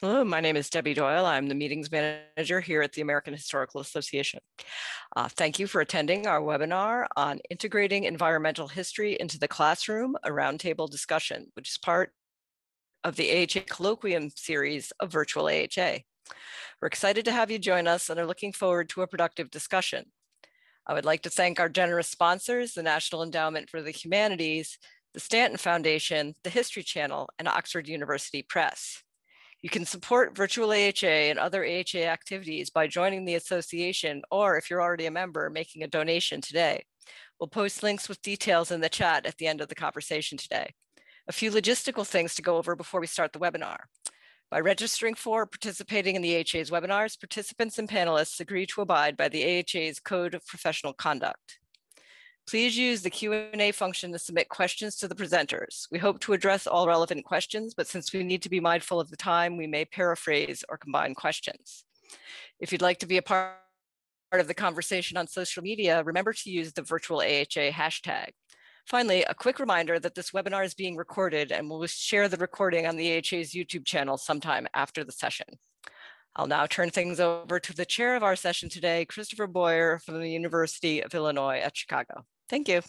Hello, my name is Debbie Doyle. I'm the meetings manager here at the American Historical Association. Uh, thank you for attending our webinar on integrating environmental history into the classroom, a roundtable discussion, which is part of the AHA Colloquium series of Virtual AHA. We're excited to have you join us and are looking forward to a productive discussion. I would like to thank our generous sponsors, the National Endowment for the Humanities, the Stanton Foundation, the History Channel, and Oxford University Press. You can support virtual AHA and other AHA activities by joining the association, or if you're already a member, making a donation today. We'll post links with details in the chat at the end of the conversation today. A few logistical things to go over before we start the webinar. By registering for participating in the AHA's webinars, participants and panelists agree to abide by the AHA's Code of Professional Conduct. Please use the Q&A function to submit questions to the presenters. We hope to address all relevant questions, but since we need to be mindful of the time, we may paraphrase or combine questions. If you'd like to be a part of the conversation on social media, remember to use the virtual AHA hashtag. Finally, a quick reminder that this webinar is being recorded and we'll share the recording on the AHA's YouTube channel sometime after the session. I'll now turn things over to the chair of our session today, Christopher Boyer from the University of Illinois at Chicago. Thank you.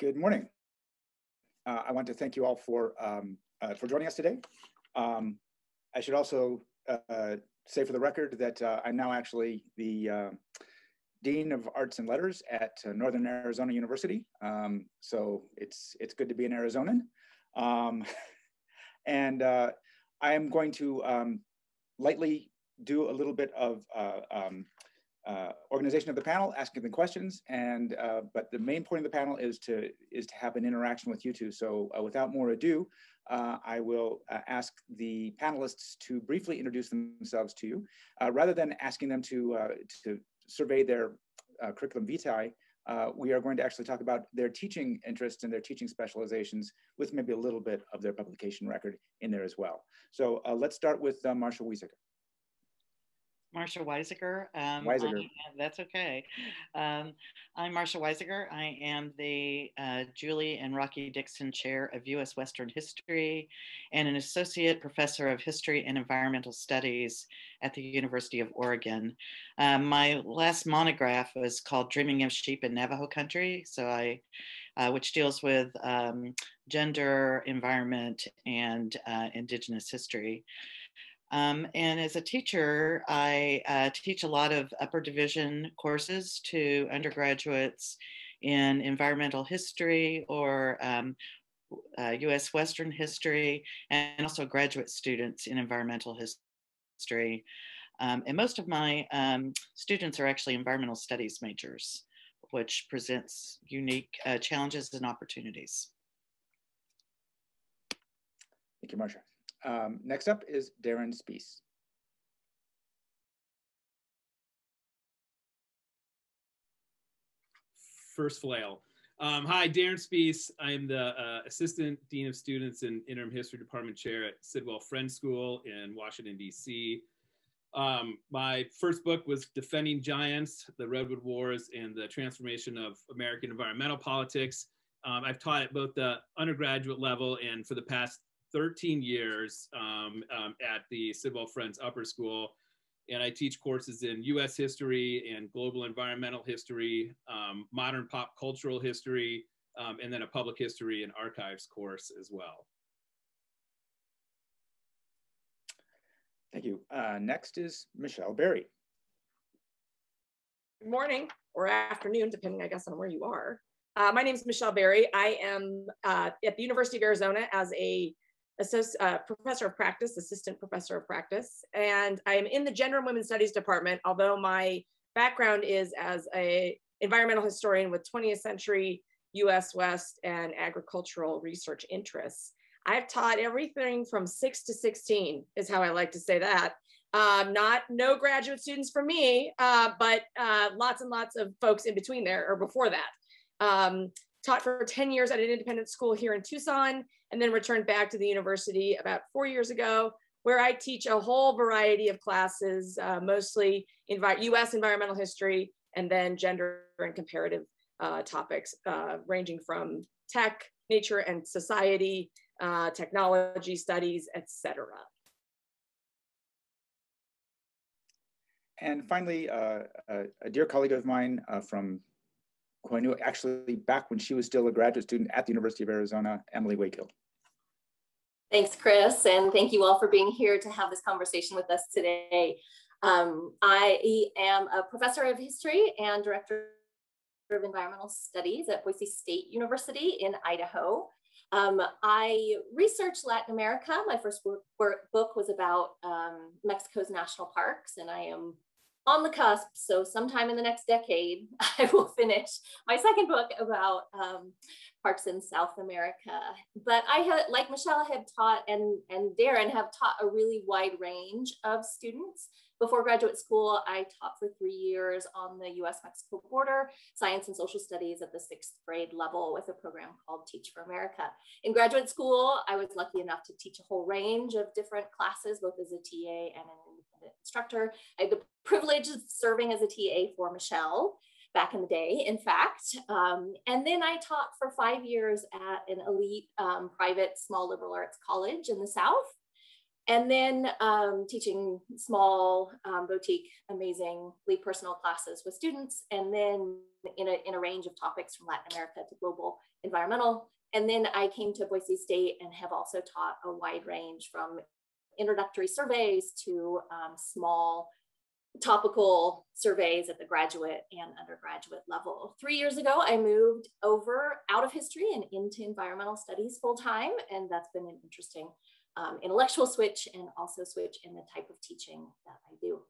Good morning. Uh, I want to thank you all for, um, uh, for joining us today. Um, I should also uh, say for the record that uh, I'm now actually the uh, Dean of Arts and Letters at uh, Northern Arizona University. Um, so it's, it's good to be an Arizonan. Um, and I am going to um, lightly do a little bit of uh, um, uh, organization of the panel, asking the questions, and uh, but the main point of the panel is to is to have an interaction with you two. So uh, without more ado, uh, I will uh, ask the panelists to briefly introduce themselves to you, rather than asking them to to survey their curriculum vitae. we are going to actually talk about their teaching interests and their teaching specializations with maybe a little bit of their publication record in there as well. So let's start with Marshall Wiesecker. Marsha Weisiger. Um, Weisiger. I, that's okay. Um, I'm Marsha Weisiger. I am the uh, Julie and Rocky Dixon Chair of U.S. Western History and an Associate Professor of History and Environmental Studies at the University of Oregon. Um, my last monograph was called Dreaming of Sheep in Navajo Country, so I, uh, which deals with um, gender, environment, and uh, indigenous history. Um, and as a teacher, I uh, teach a lot of upper division courses to undergraduates in environmental history or um, uh, US Western history, and also graduate students in environmental history. Um, and most of my um, students are actually environmental studies majors, which presents unique uh, challenges and opportunities. Thank you, Marsha. Um, next up is Darren Speece. First flail. Um, hi, Darren Speece. I'm the uh, Assistant Dean of Students and Interim History Department Chair at Sidwell Friends School in Washington, D.C. Um, my first book was Defending Giants, the Redwood Wars and the Transformation of American Environmental Politics. Um, I've taught at both the undergraduate level and for the past 13 years um, um, at the Sidwell Friends Upper School. And I teach courses in US history and global environmental history, um, modern pop cultural history, um, and then a public history and archives course as well. Thank you. Uh, next is Michelle Berry. Good morning or afternoon, depending, I guess, on where you are. Uh, my name is Michelle Berry. I am uh, at the University of Arizona as a uh, professor of practice, assistant professor of practice, and I am in the gender and women's studies department, although my background is as a environmental historian with 20th century US West and agricultural research interests. I've taught everything from six to 16 is how I like to say that. Um, not no graduate students for me, uh, but uh, lots and lots of folks in between there or before that. Um, taught for 10 years at an independent school here in Tucson, and then returned back to the university about four years ago, where I teach a whole variety of classes, uh, mostly envi US environmental history, and then gender and comparative uh, topics, uh, ranging from tech nature and society, uh, technology studies, etc. And finally, uh, a, a, dear colleague of mine uh, from who I knew actually back when she was still a graduate student at the University of Arizona, Emily Wakild. Thanks, Chris, and thank you all for being here to have this conversation with us today. Um, I am a professor of history and director of environmental studies at Boise State University in Idaho. Um, I researched Latin America. My first work, work, book was about um, Mexico's national parks, and I am on the cusp. So sometime in the next decade, I will finish my second book about um, parks in South America. But I had, like Michelle had taught and, and Darren have taught a really wide range of students. Before graduate school, I taught for three years on the US Mexico border, science and social studies at the sixth grade level with a program called Teach for America. In graduate school, I was lucky enough to teach a whole range of different classes, both as a TA and an independent instructor. I had the privilege of serving as a TA for Michelle back in the day, in fact. Um, and then I taught for five years at an elite um, private small liberal arts college in the South and then um, teaching small um, boutique amazingly personal classes with students and then in a, in a range of topics from latin america to global environmental and then i came to boise state and have also taught a wide range from introductory surveys to um, small topical surveys at the graduate and undergraduate level. Three years ago, I moved over out of history and into environmental studies full time, and that's been an interesting um, intellectual switch and also switch in the type of teaching that I do.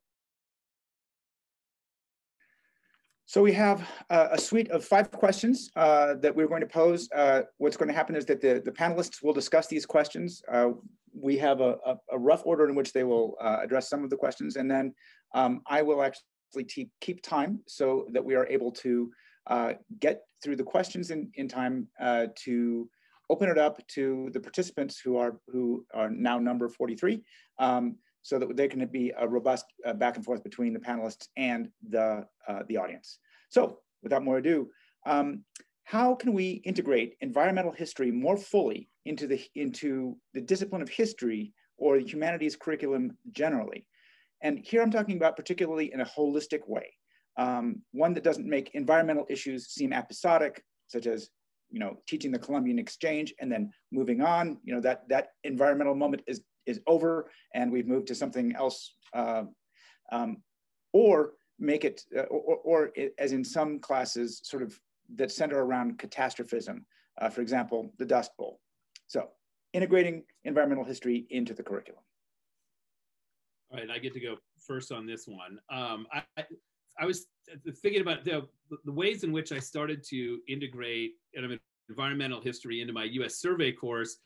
So we have uh, a suite of five questions uh, that we're going to pose. Uh, what's going to happen is that the, the panelists will discuss these questions. Uh, we have a, a, a, rough order in which they will uh, address some of the questions, and then um, I will actually keep, time so that we are able to uh, get through the questions in, in time to open it up to the participants who are who are now number 43 um, so that there can be a robust uh, back and forth between the panelists and the, uh, the audience. So without more ado, um, how can we integrate environmental history more fully into the, into the discipline of history or the humanities curriculum generally? And here I'm talking about particularly in a holistic way, um, one that doesn't make environmental issues seem episodic, such as you know, teaching the Columbian Exchange and then moving on, you know, that, that environmental moment is, is over and we've moved to something else. Uh, um, or make it, uh, or, or as in some classes, sort of that center around catastrophism. Uh, for example, the Dust Bowl. So integrating environmental history into the curriculum. All right, I get to go first on this one. Um, I, I was thinking about the, the ways in which I started to integrate environmental history into my US survey course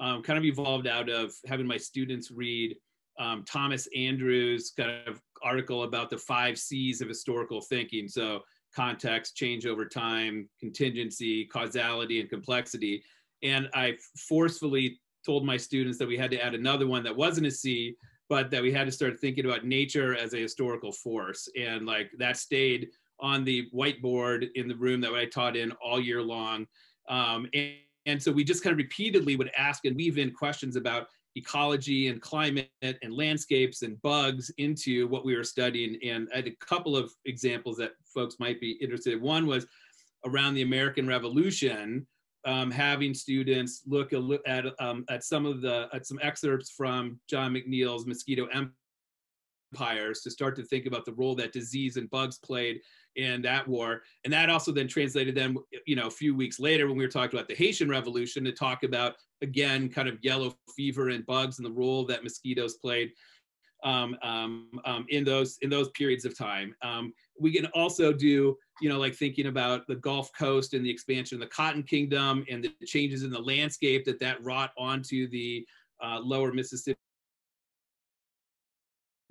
um, kind of evolved out of having my students read um, Thomas Andrews' kind of article about the five C's of historical thinking. So context, change over time, contingency, causality, and complexity. And I forcefully told my students that we had to add another one that wasn't a C, but that we had to start thinking about nature as a historical force. And like that stayed on the whiteboard in the room that I taught in all year long. Um, and, and so we just kind of repeatedly would ask and weave in questions about ecology and climate and landscapes and bugs into what we were studying. And I had a couple of examples that folks might be interested in. One was around the American Revolution, um, having students look at um, at some of the at some excerpts from John McNeill's Mosquito Empires to start to think about the role that disease and bugs played in that war, and that also then translated them, you know, a few weeks later when we were talking about the Haitian Revolution to talk about again kind of yellow fever and bugs and the role that mosquitoes played um, um, um, in those in those periods of time. Um, we can also do, you know, like thinking about the Gulf Coast and the expansion of the Cotton Kingdom and the changes in the landscape that that wrought onto the uh, lower Mississippi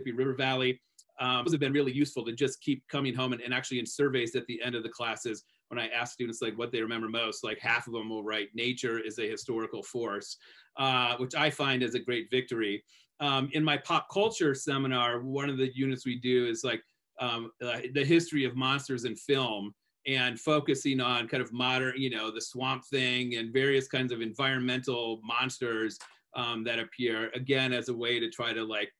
River Valley. Um, those have been really useful to just keep coming home and, and actually in surveys at the end of the classes when I ask students like what they remember most, like half of them will write nature is a historical force, uh, which I find is a great victory um, in my pop culture seminar, one of the units we do is like um, uh, the history of monsters in film. and focusing on kind of modern, you know, the swamp thing and various kinds of environmental monsters um, that appear again as a way to try to like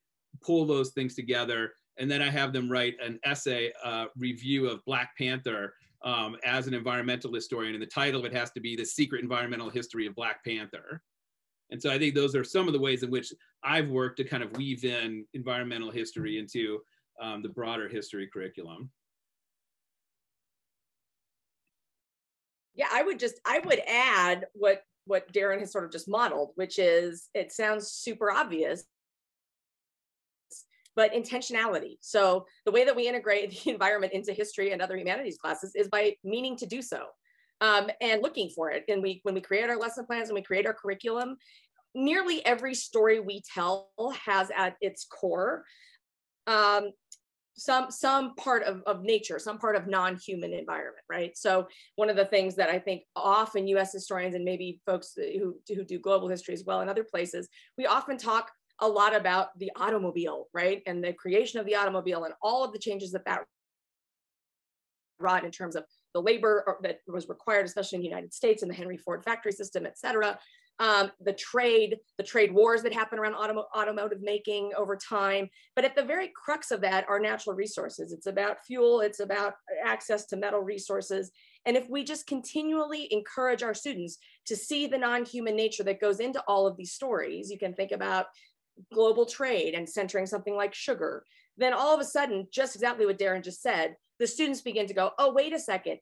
pull those things together. And then I have them write an essay uh, review of Black Panther um, as an environmental historian. And the title of it has to be The Secret Environmental History of Black Panther. And so I think those are some of the ways in which I've worked to kind of weave in environmental history into um, the broader history curriculum. Yeah, I would just I would add what what Darren has sort of just modeled, which is it sounds super obvious, but intentionality. So the way that we integrate the environment into history and other humanities classes is by meaning to do so. Um, and looking for it. And we, when we create our lesson plans and we create our curriculum, nearly every story we tell has at its core um, some some part of, of nature, some part of non-human environment, right? So one of the things that I think often U.S. historians and maybe folks who, who do global history as well in other places, we often talk a lot about the automobile, right? And the creation of the automobile and all of the changes that that brought in terms of the labor that was required, especially in the United States and the Henry Ford factory system, et cetera. Um, the trade, the trade wars that happen around autom automotive making over time. But at the very crux of that are natural resources. It's about fuel, it's about access to metal resources. And if we just continually encourage our students to see the non-human nature that goes into all of these stories, you can think about global trade and centering something like sugar, then all of a sudden, just exactly what Darren just said, the students begin to go, oh, wait a second,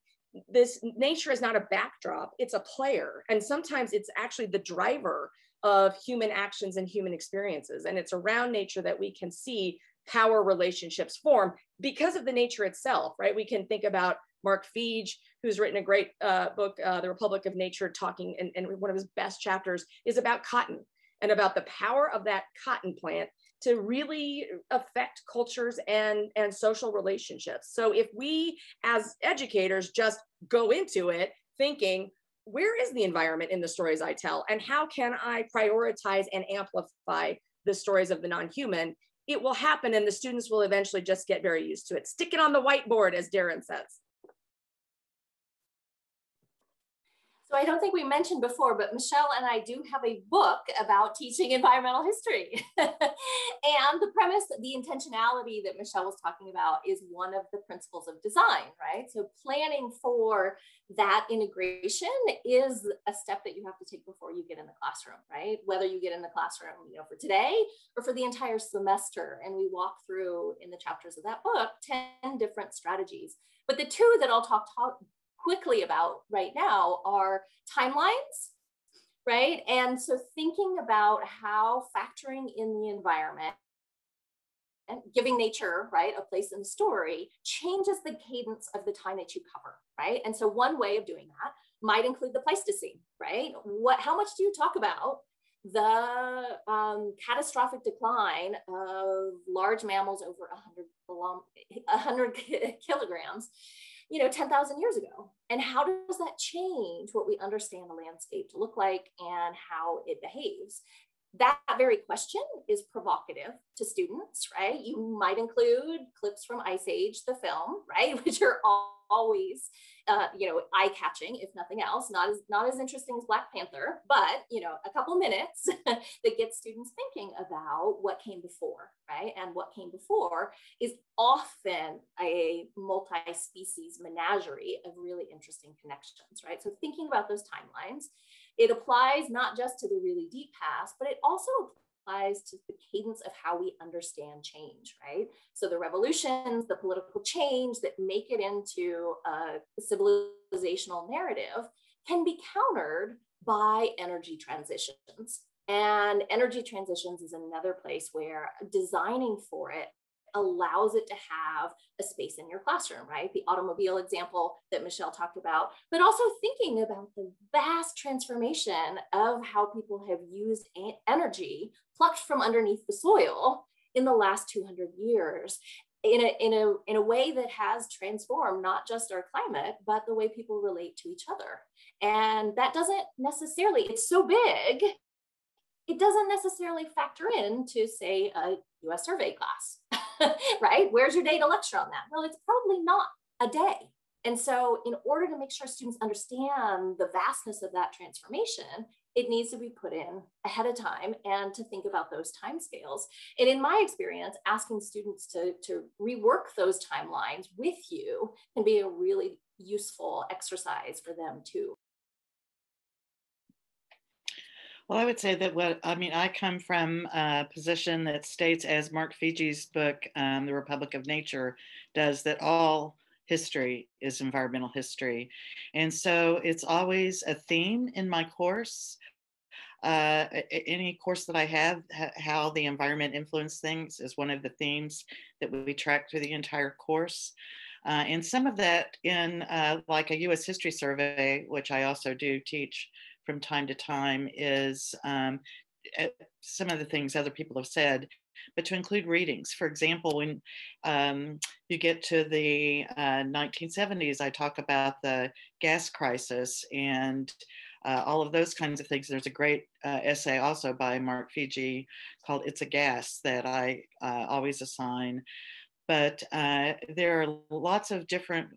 this nature is not a backdrop, it's a player. And sometimes it's actually the driver of human actions and human experiences. And it's around nature that we can see power relationships form because of the nature itself, right? We can think about Mark Fiege, who's written a great uh, book, uh, The Republic of Nature, talking, and, and one of his best chapters is about cotton and about the power of that cotton plant to really affect cultures and, and social relationships. So if we as educators just go into it thinking, where is the environment in the stories I tell? And how can I prioritize and amplify the stories of the non-human? It will happen and the students will eventually just get very used to it. Stick it on the whiteboard, as Darren says. So I don't think we mentioned before, but Michelle and I do have a book about teaching environmental history. and the premise, the intentionality that Michelle was talking about is one of the principles of design, right? So planning for that integration is a step that you have to take before you get in the classroom, right? Whether you get in the classroom, you know, for today or for the entire semester. And we walk through in the chapters of that book 10 different strategies. But the two that I'll talk, talk quickly about right now are timelines, right? And so thinking about how factoring in the environment and giving nature, right, a place in the story changes the cadence of the time that you cover, right? And so one way of doing that might include the Pleistocene, right? What, how much do you talk about the um, catastrophic decline of large mammals over 100, 100 kilograms you know 10,000 years ago. And how does that change what we understand the landscape to look like and how it behaves? That very question is provocative to students right? You might include clips from ice age the film right? Which are always uh, you know, eye-catching, if nothing else. Not as not as interesting as Black Panther, but you know, a couple minutes that gets students thinking about what came before, right? And what came before is often a multi-species menagerie of really interesting connections, right? So thinking about those timelines, it applies not just to the really deep past, but it also applies to the cadence of how we understand change, right? So the revolutions, the political change that make it into a civilizational narrative can be countered by energy transitions. And energy transitions is another place where designing for it allows it to have a space in your classroom, right? The automobile example that Michelle talked about, but also thinking about the vast transformation of how people have used energy plucked from underneath the soil in the last 200 years in a, in a, in a way that has transformed not just our climate, but the way people relate to each other. And that doesn't necessarily, it's so big, it doesn't necessarily factor in to say a US survey class, right? Where's your data lecture on that? Well, it's probably not a day, And so in order to make sure students understand the vastness of that transformation, it needs to be put in ahead of time and to think about those timescales. And in my experience, asking students to, to rework those timelines with you can be a really useful exercise for them too. Well, I would say that what I mean, I come from a position that states, as Mark Fiege's book, um, The Republic of Nature, does, that all history is environmental history. And so it's always a theme in my course. Uh, any course that I have, how the environment influence things is one of the themes that we track through the entire course. Uh, and some of that in uh, like a US history survey, which I also do teach from time to time is um, eh, some of the things other people have said, but to include readings. For example, when um, you get to the uh, 1970s, I talk about the gas crisis and uh, all of those kinds of things. There's a great uh, essay also by Mark Fiege called It's a Gas that I uh, always assign. But uh, there are lots of different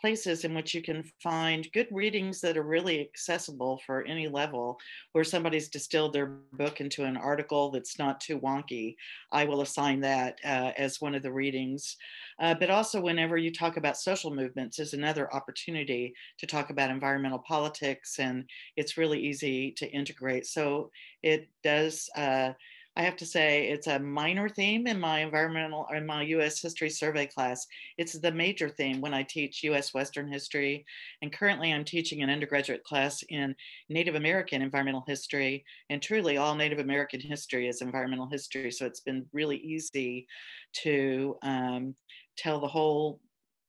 places in which you can find good readings that are really accessible for any level where somebody's distilled their book into an article that's not too wonky i will assign that uh, as one of the readings. Uh, but also whenever you talk about social movements is another opportunity to talk about environmental politics and it's really easy to integrate. So it does uh, I have to say it's a minor theme in my environmental in my US history survey class. It's the major theme when I teach US Western history. And currently I'm teaching an undergraduate class in Native American environmental history. And truly all Native American history is environmental history. So it's been really easy to um, tell the whole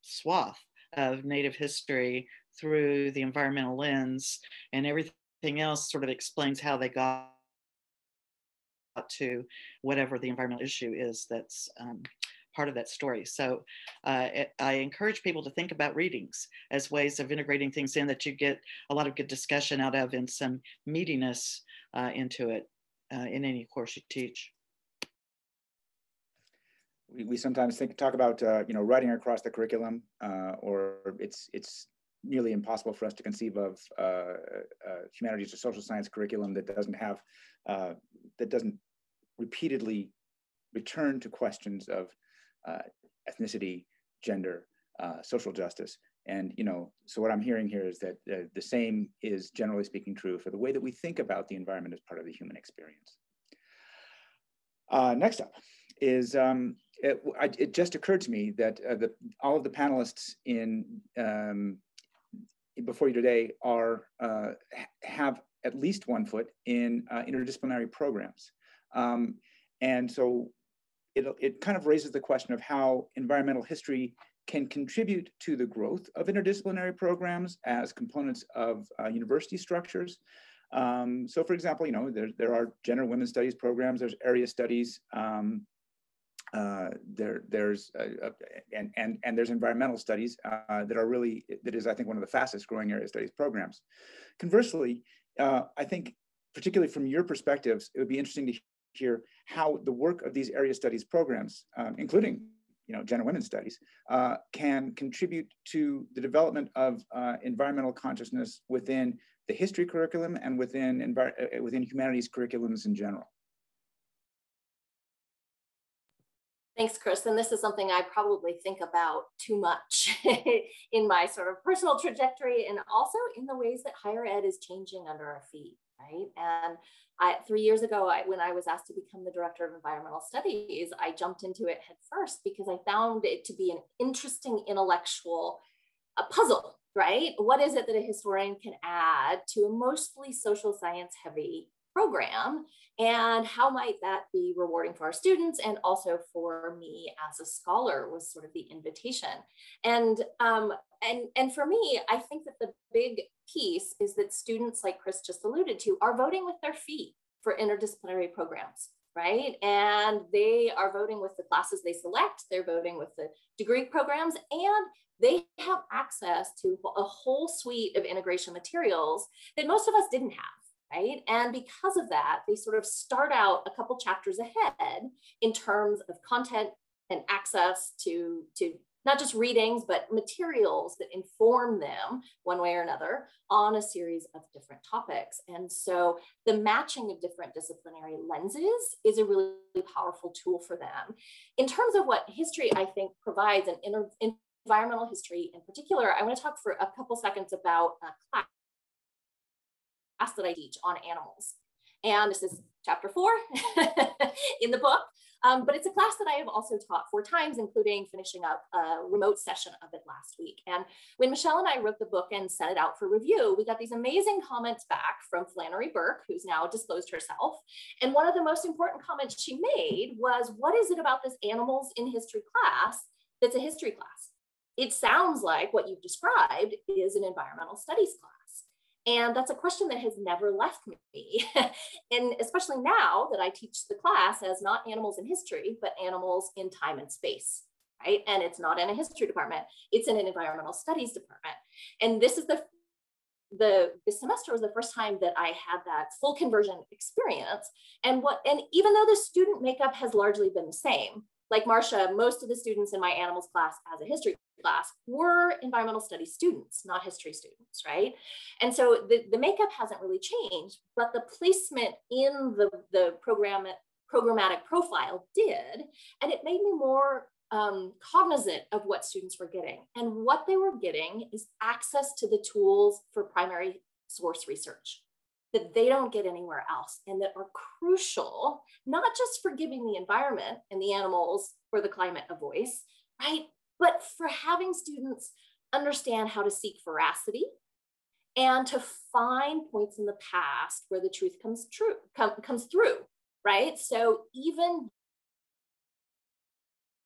swath of Native history through the environmental lens and everything else sort of explains how they got to whatever the environmental issue is that's um, part of that story. So uh, it, I encourage people to think about readings as ways of integrating things in that you get a lot of good discussion out of and some meatiness uh, into it uh, in any course you teach. We, we sometimes think talk about uh, you know writing across the curriculum, uh, or it's it's nearly impossible for us to conceive of uh, humanities or social science curriculum that doesn't have that doesn't repeatedly return to questions of uh, ethnicity, gender, uh, social justice. And, you know, so what I'm hearing here is that uh, the same is generally speaking true for the way that we think about the environment as part of the human experience. Uh, next up is, um, it, I, it, just occurred to me that uh, the, all of the panelists in um, before you today are uh, have at least one foot in interdisciplinary programs. Um, and so it, it kind of raises the question of how environmental history can contribute to the growth of interdisciplinary programs as components of uh, university structures. Um, so for example, you know, there, there are gender women's studies programs, there's area studies, um, uh, there, there's uh, uh, and, and, and there's environmental studies uh, that are really, that is, I think, one of the fastest growing area studies programs. Conversely, uh, I think, particularly from your perspectives, it would be interesting to hear how the work of these area studies programs, um, including you know, gender women's studies, uh, can contribute to the development of uh, environmental consciousness within the history curriculum and within, uh, within humanities curriculums in general. Thanks, Chris. And this is something I probably think about too much in my sort of personal trajectory and also in the ways that higher ed is changing under our feet, right? And I, three years ago, I, when I was asked to become the director of environmental studies, I jumped into it head first because I found it to be an interesting intellectual puzzle, right? What is it that a historian can add to a mostly social science heavy program? And how might that be rewarding for our students and also for me as a scholar was sort of the invitation. And, um, and, and for me, I think that the big piece is that students, like Chris just alluded to, are voting with their feet for interdisciplinary programs, right? And they are voting with the classes they select, they're voting with the degree programs, and they have access to a whole suite of integration materials that most of us didn't have right? And because of that, they sort of start out a couple chapters ahead in terms of content and access to, to not just readings, but materials that inform them one way or another on a series of different topics. And so the matching of different disciplinary lenses is a really powerful tool for them. In terms of what history, I think, provides, and environmental history in particular, I want to talk for a couple seconds about uh, class that I teach on animals. And this is chapter four in the book. Um, but it's a class that I have also taught four times, including finishing up a remote session of it last week. And when Michelle and I wrote the book and sent it out for review, we got these amazing comments back from Flannery Burke, who's now disclosed herself. And one of the most important comments she made was, what is it about this animals in history class that's a history class? It sounds like what you've described is an environmental studies class. And that's a question that has never left me. and especially now that I teach the class as not animals in history, but animals in time and space, right? And it's not in a history department, it's in an environmental studies department. And this is the the this semester was the first time that I had that full conversion experience. And what and even though the student makeup has largely been the same, like Marsha, most of the students in my animals class as a history class were environmental studies students, not history students, right? And so the, the makeup hasn't really changed, but the placement in the, the program, programmatic profile did, and it made me more um, cognizant of what students were getting. And what they were getting is access to the tools for primary source research that they don't get anywhere else and that are crucial, not just for giving the environment and the animals or the climate a voice, right? But for having students understand how to seek veracity and to find points in the past where the truth comes true, com comes through, right? So even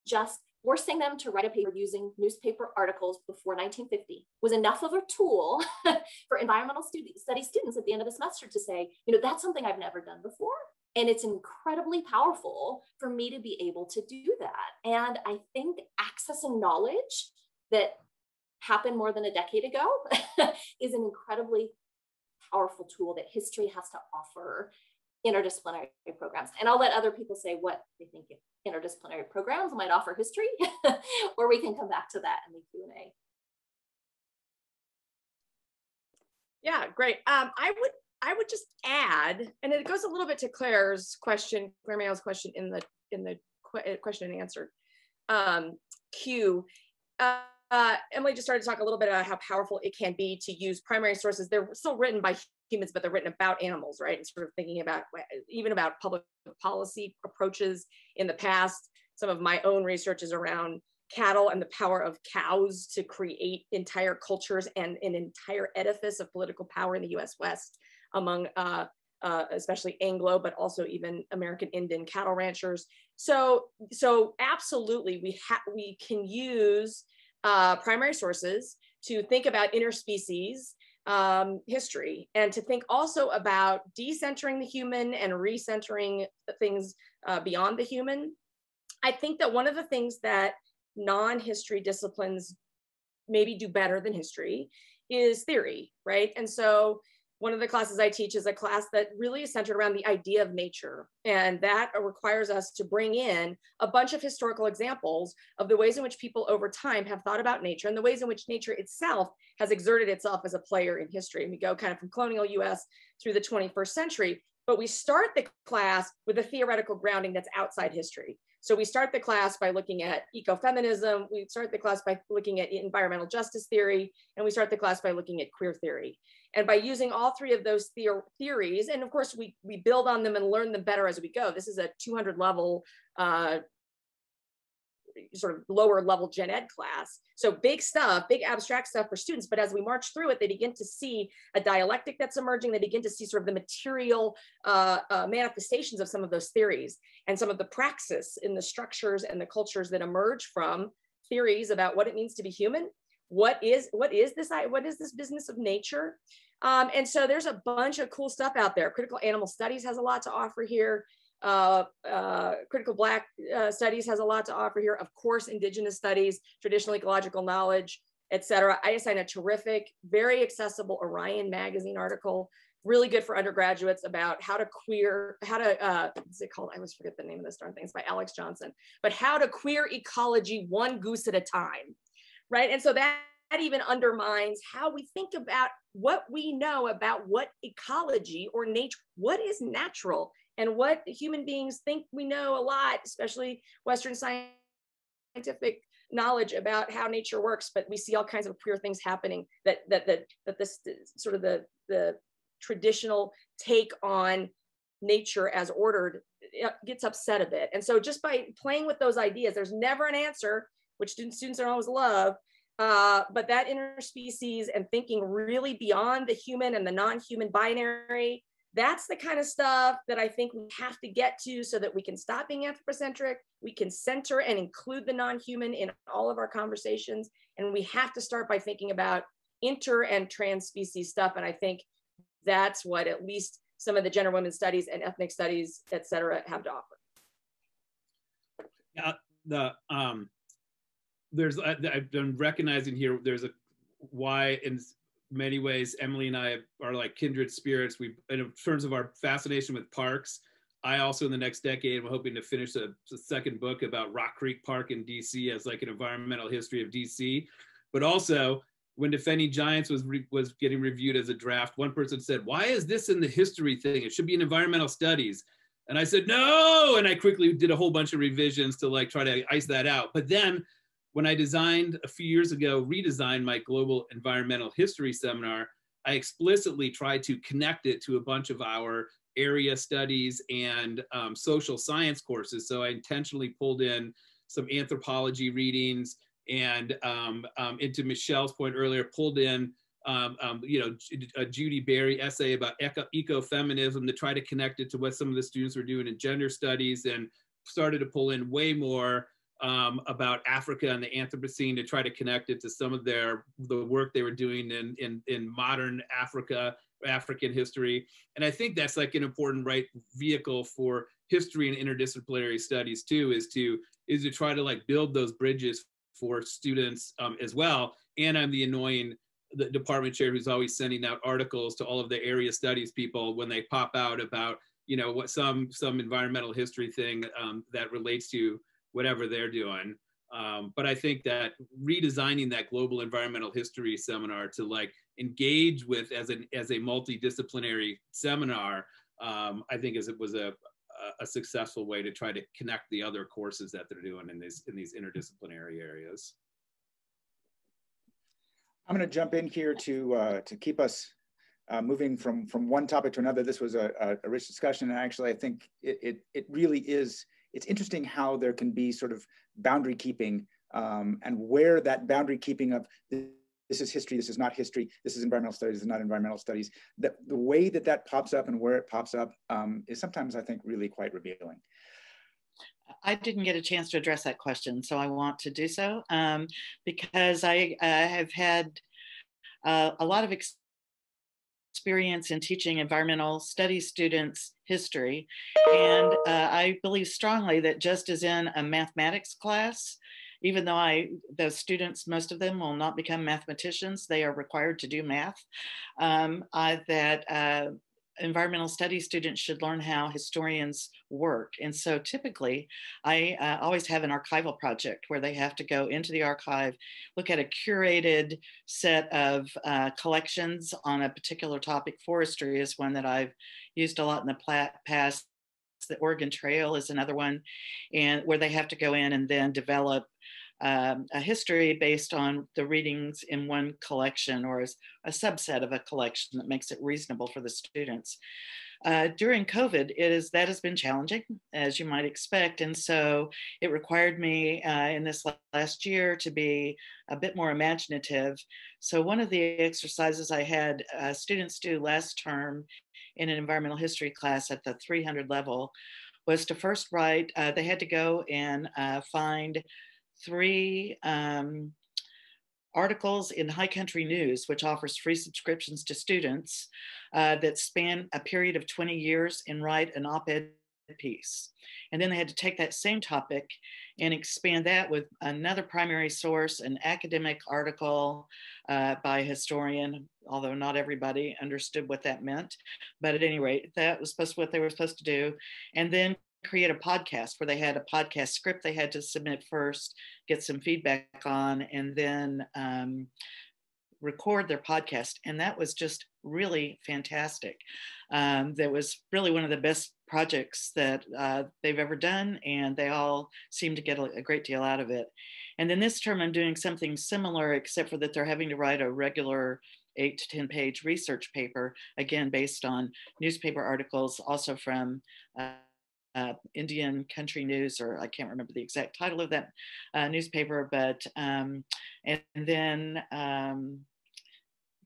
just forcing them to write a paper using newspaper articles before 1950 was enough of a tool for environmental study, study students at the end of the semester to say, you know, that's something I've never done before. And it's incredibly powerful for me to be able to do that. And I think accessing knowledge that happened more than a decade ago is an incredibly powerful tool that history has to offer interdisciplinary programs. And I'll let other people say what they think interdisciplinary programs might offer history, or we can come back to that in the Q&A. Yeah, great. Um, I would I would just add, and it goes a little bit to Claire's question, Claire Mayo's question in the in the qu question and answer um, queue. Uh, uh, Emily just started to talk a little bit about how powerful it can be to use primary sources. They're still written by humans, but they're written about animals, right? And sort of thinking about even about public policy approaches in the past. Some of my own research is around cattle and the power of cows to create entire cultures and an entire edifice of political power in the US West among uh, uh, especially Anglo, but also even American Indian cattle ranchers. So, so absolutely, we ha- we can use uh, primary sources to think about interspecies um, history and to think also about decentering the human and recentering things uh, beyond the human. I think that one of the things that non-history disciplines maybe do better than history is theory, right? And so one of the classes I teach is a class that really is centered around the idea of nature. And that requires us to bring in a bunch of historical examples of the ways in which people over time have thought about nature and the ways in which nature itself has exerted itself as a player in history. And we go kind of from colonial US through the 21st century, but we start the class with a theoretical grounding that's outside history. So we start the class by looking at ecofeminism, we start the class by looking at environmental justice theory, and we start the class by looking at queer theory. And by using all three of those theories, and of course we, we build on them and learn them better as we go. This is a 200 level uh, sort of lower level gen ed class. So big stuff, big abstract stuff for students. But as we march through it, they begin to see a dialectic that's emerging. They begin to see sort of the material uh, uh, manifestations of some of those theories and some of the praxis in the structures and the cultures that emerge from theories about what it means to be human. What is what is this? What is this business of nature? Um, and so there's a bunch of cool stuff out there. Critical animal studies has a lot to offer here. Uh, uh, critical Black uh, studies has a lot to offer here. Of course, Indigenous studies, traditional ecological knowledge, etc. I assigned a terrific, very accessible Orion magazine article really good for undergraduates about how to queer, how to, uh, what's it called? I always forget the name of this darn thing. It's by Alex Johnson, but how to queer ecology one goose at a time, right? And so that, that even undermines how we think about what we know about what ecology or nature, what is natural and what human beings think we know a lot, especially Western scientific knowledge about how nature works, but we see all kinds of queer things happening that that that that this sort of the the traditional take on nature as ordered gets upset a bit. And so just by playing with those ideas, there's never an answer, which students, students don't always love, uh, but that interspecies and thinking really beyond the human and the non-human binary, that's the kind of stuff that I think we have to get to so that we can stop being anthropocentric, we can center and include the non-human in all of our conversations, and we have to start by thinking about inter and trans species stuff. And I think that's what at least some of the gender women studies and ethnic studies, et cetera, have to offer. Yeah, the um, there's I've been recognizing here there's a why in many ways Emily and I are like kindred spirits. We in terms of our fascination with parks. I also in the next decade am hoping to finish a, a second book about Rock Creek Park in DC as like an environmental history of DC, but also when defending giants was was getting reviewed as a draft one person said why is this in the history thing it should be in environmental studies and i said no and i quickly did a whole bunch of revisions to like try to ice that out but then when i designed a few years ago redesigned my global environmental history seminar i explicitly tried to connect it to a bunch of our area studies and um, social science courses. So i intentionally pulled in some anthropology readings and um, um, into Michelle's point earlier, pulled in um, um, you know, a Judy Berry essay about eco ecofeminism to try to connect it to what some of the students were doing in gender studies and started to pull in way more um, about Africa and the Anthropocene to try to connect it to some of their the work they were doing in, in, in modern Africa, African history. And I think that's like an important right vehicle for history and interdisciplinary studies too, is to is to try to like build those bridges for students um, as well. And I'm the annoying the department chair who's always sending out articles to all of the area studies people when they pop out about you know what some some environmental history thing um, that relates to whatever they're doing. Um, but I think that redesigning that global environmental history seminar to like engage with as an as a multidisciplinary seminar, um, I think is it was a a successful way to try to connect the other courses that they're doing in these in these interdisciplinary areas. I'm going to jump in here to uh, to keep us uh, moving from from one topic to another. This was a, a, rich discussion, and actually, I think it, it, it really is. It's interesting how there can be sort of boundary keeping um, and where that boundary keeping of this is history, this is not history, this is environmental studies, this is not environmental studies. The, the way that that pops up and where it pops up um, is sometimes, I think, really quite revealing. I didn't get a chance to address that question, so I want to do so um, because I, I, have had uh, a lot of experience in teaching environmental studies students history, and uh, I believe strongly that just as in a mathematics class, even though I, the students, most of them will not become mathematicians, they are required to do math, um, I, that uh, environmental studies students should learn how historians work. And so typically, I uh, always have an archival project where they have to go into the archive, look at a curated set of uh, collections on a particular topic. Forestry is one that I've used a lot in the past. The Oregon Trail is another one, and where they have to go in and then develop um, a history based on the readings in one collection or as a subset of a collection that makes it reasonable for the students. Uh, during COVID, it is that has been challenging, as you might expect, and so it required me uh, in this last year to be a bit more imaginative. So one of the exercises I had uh, students do last term in an environmental history class at the 300 level was to first write. Uh, they had to go and uh, find three um, articles in High Country News, which offers free subscriptions to students uh, that span a period of 20 years and write an op-ed piece. And then they had to take that same topic and expand that with another primary source, an academic article uh, by a historian, although not everybody understood what that meant. But at any rate, that was supposed to what they were supposed to do. And then create a podcast where they had a podcast script they had to submit first, get some feedback on, and then um, record their podcast. And that was just really fantastic. Um, that was really one of the best projects that uh, they've ever done, and they all seem to get a, a, great deal out of it. And then this term, I'm doing something similar, except for that they're having to write a regular eight to 10 page research paper, again, based on newspaper articles, also from uh, uh, Indian Country News, or I can't remember the exact title of that uh, newspaper, but um, and then um,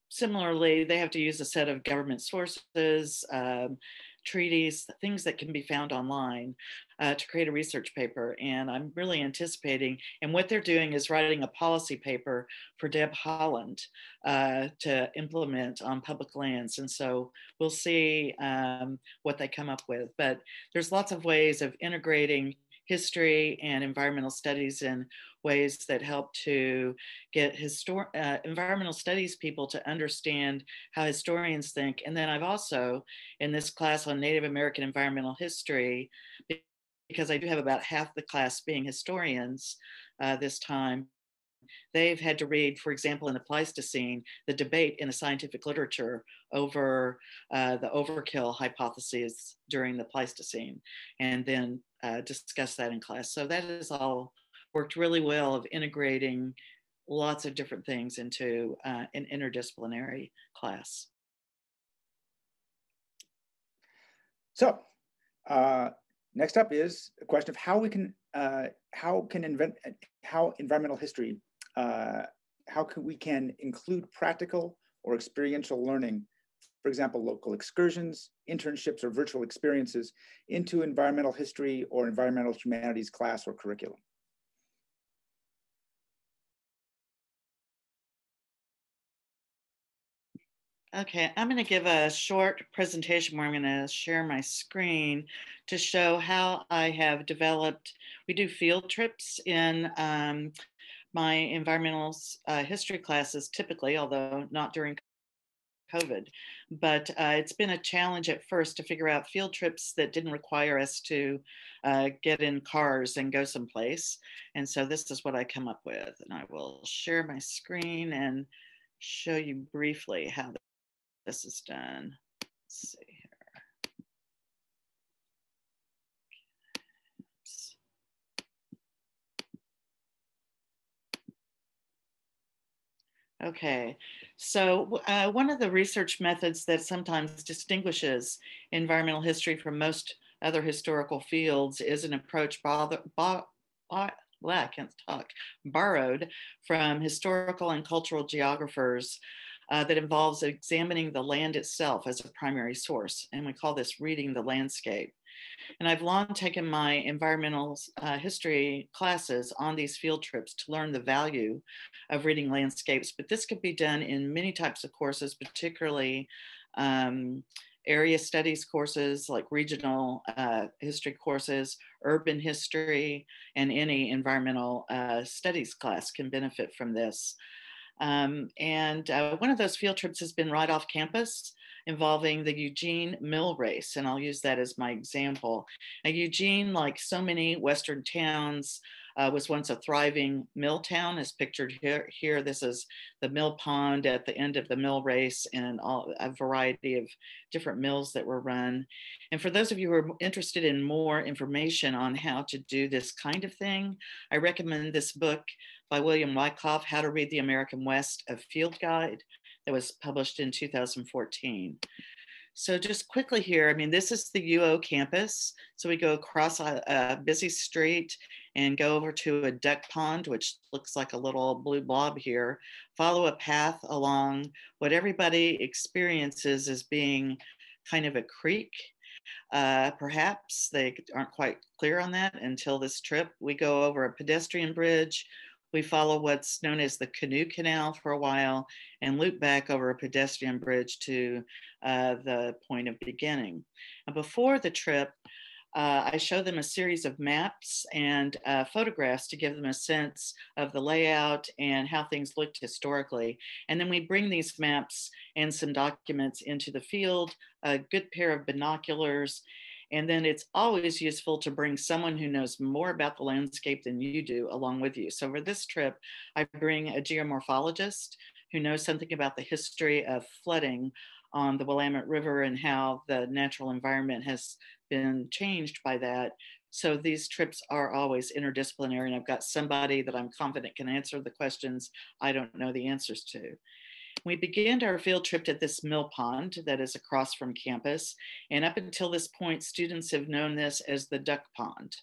similarly, they have to use a set of government sources, um, treaties, things that can be found online uh, to create a research paper. And I'm really anticipating, and what they're doing is writing a policy paper for Deb Haaland uh, to implement on public lands. And so we'll see um, what they come up with. But there's lots of ways of integrating history and environmental studies in ways that help to get histor- uh, environmental studies people to understand how historians think. And then I've also, in this class on Native American environmental history, because I do have about half the class being historians uh, this time, they've had to read, for example, in the Pleistocene, the debate in the scientific literature over uh, the overkill hypotheses during the Pleistocene, and then uh, discuss that in class. So that has all worked really well of integrating lots of different things into uh, an interdisciplinary class. So uh, next up is a question of how we can, uh, how can invent, how environmental history, uh, how can we can include practical or experiential learning for example, local excursions, internships, or virtual experiences into environmental history or environmental humanities class or curriculum. Okay, I'm going to give a short presentation where I'm going to share my screen to show how I have developed. We do field trips in um, my environmental uh, history classes typically, although not during COVID. But uh, it's been a challenge at first to figure out field trips that didn't require us to uh, get in cars and go someplace. And so this is what I come up with. And I will share my screen and show you briefly how this is done. Let's see. Okay, so uh, one of the research methods that sometimes distinguishes environmental history from most other historical fields is an approach bother, bo, bo, can't talk, borrowed from historical and cultural geographers uh, that involves examining the land itself as a primary source. And we call this reading the landscape. And I've long taken my environmental uh, history classes on these field trips to learn the value of reading landscapes, but this could be done in many types of courses, particularly um, area studies courses like regional uh, history courses, urban history, and any environmental uh, studies class can benefit from this. Um, and uh, one of those field trips has been right off campus involving the Eugene Mill Race. And I'll use that as my example. Now, Eugene, like so many Western towns, uh, was once a thriving mill town, as pictured here. Here, this is the mill pond at the end of the mill race, and all, a variety of different mills that were run. And for those of you who are interested in more information on how to do this kind of thing, I recommend this book by William Wyckoff, How to Read the American West, a field guide that was published in 2014. So just quickly here, I mean, this is the UO campus. So we go across a, a, busy street and go over to a duck pond, which looks like a little blue blob here, follow a path along what everybody experiences as being kind of a creek. Uh, perhaps they aren't quite clear on that until this trip. We go over a pedestrian bridge, we follow what's known as the Canoe Canal for a while and loop back over a pedestrian bridge to uh, the point of beginning. And before the trip, uh, I show them a series of maps and uh, photographs to give them a sense of the layout and how things looked historically. And then we bring these maps and some documents into the field, a good pair of binoculars, and then it's always useful to bring someone who knows more about the landscape than you do along with you. So for this trip, I bring a geomorphologist who knows something about the history of flooding on the Willamette River and how the natural environment has been changed by that. So these trips are always interdisciplinary, and I've got somebody that I'm confident can answer the questions I don't know the answers to. We began our field trip at this mill pond that is across from campus. And up until this point, students have known this as the duck pond.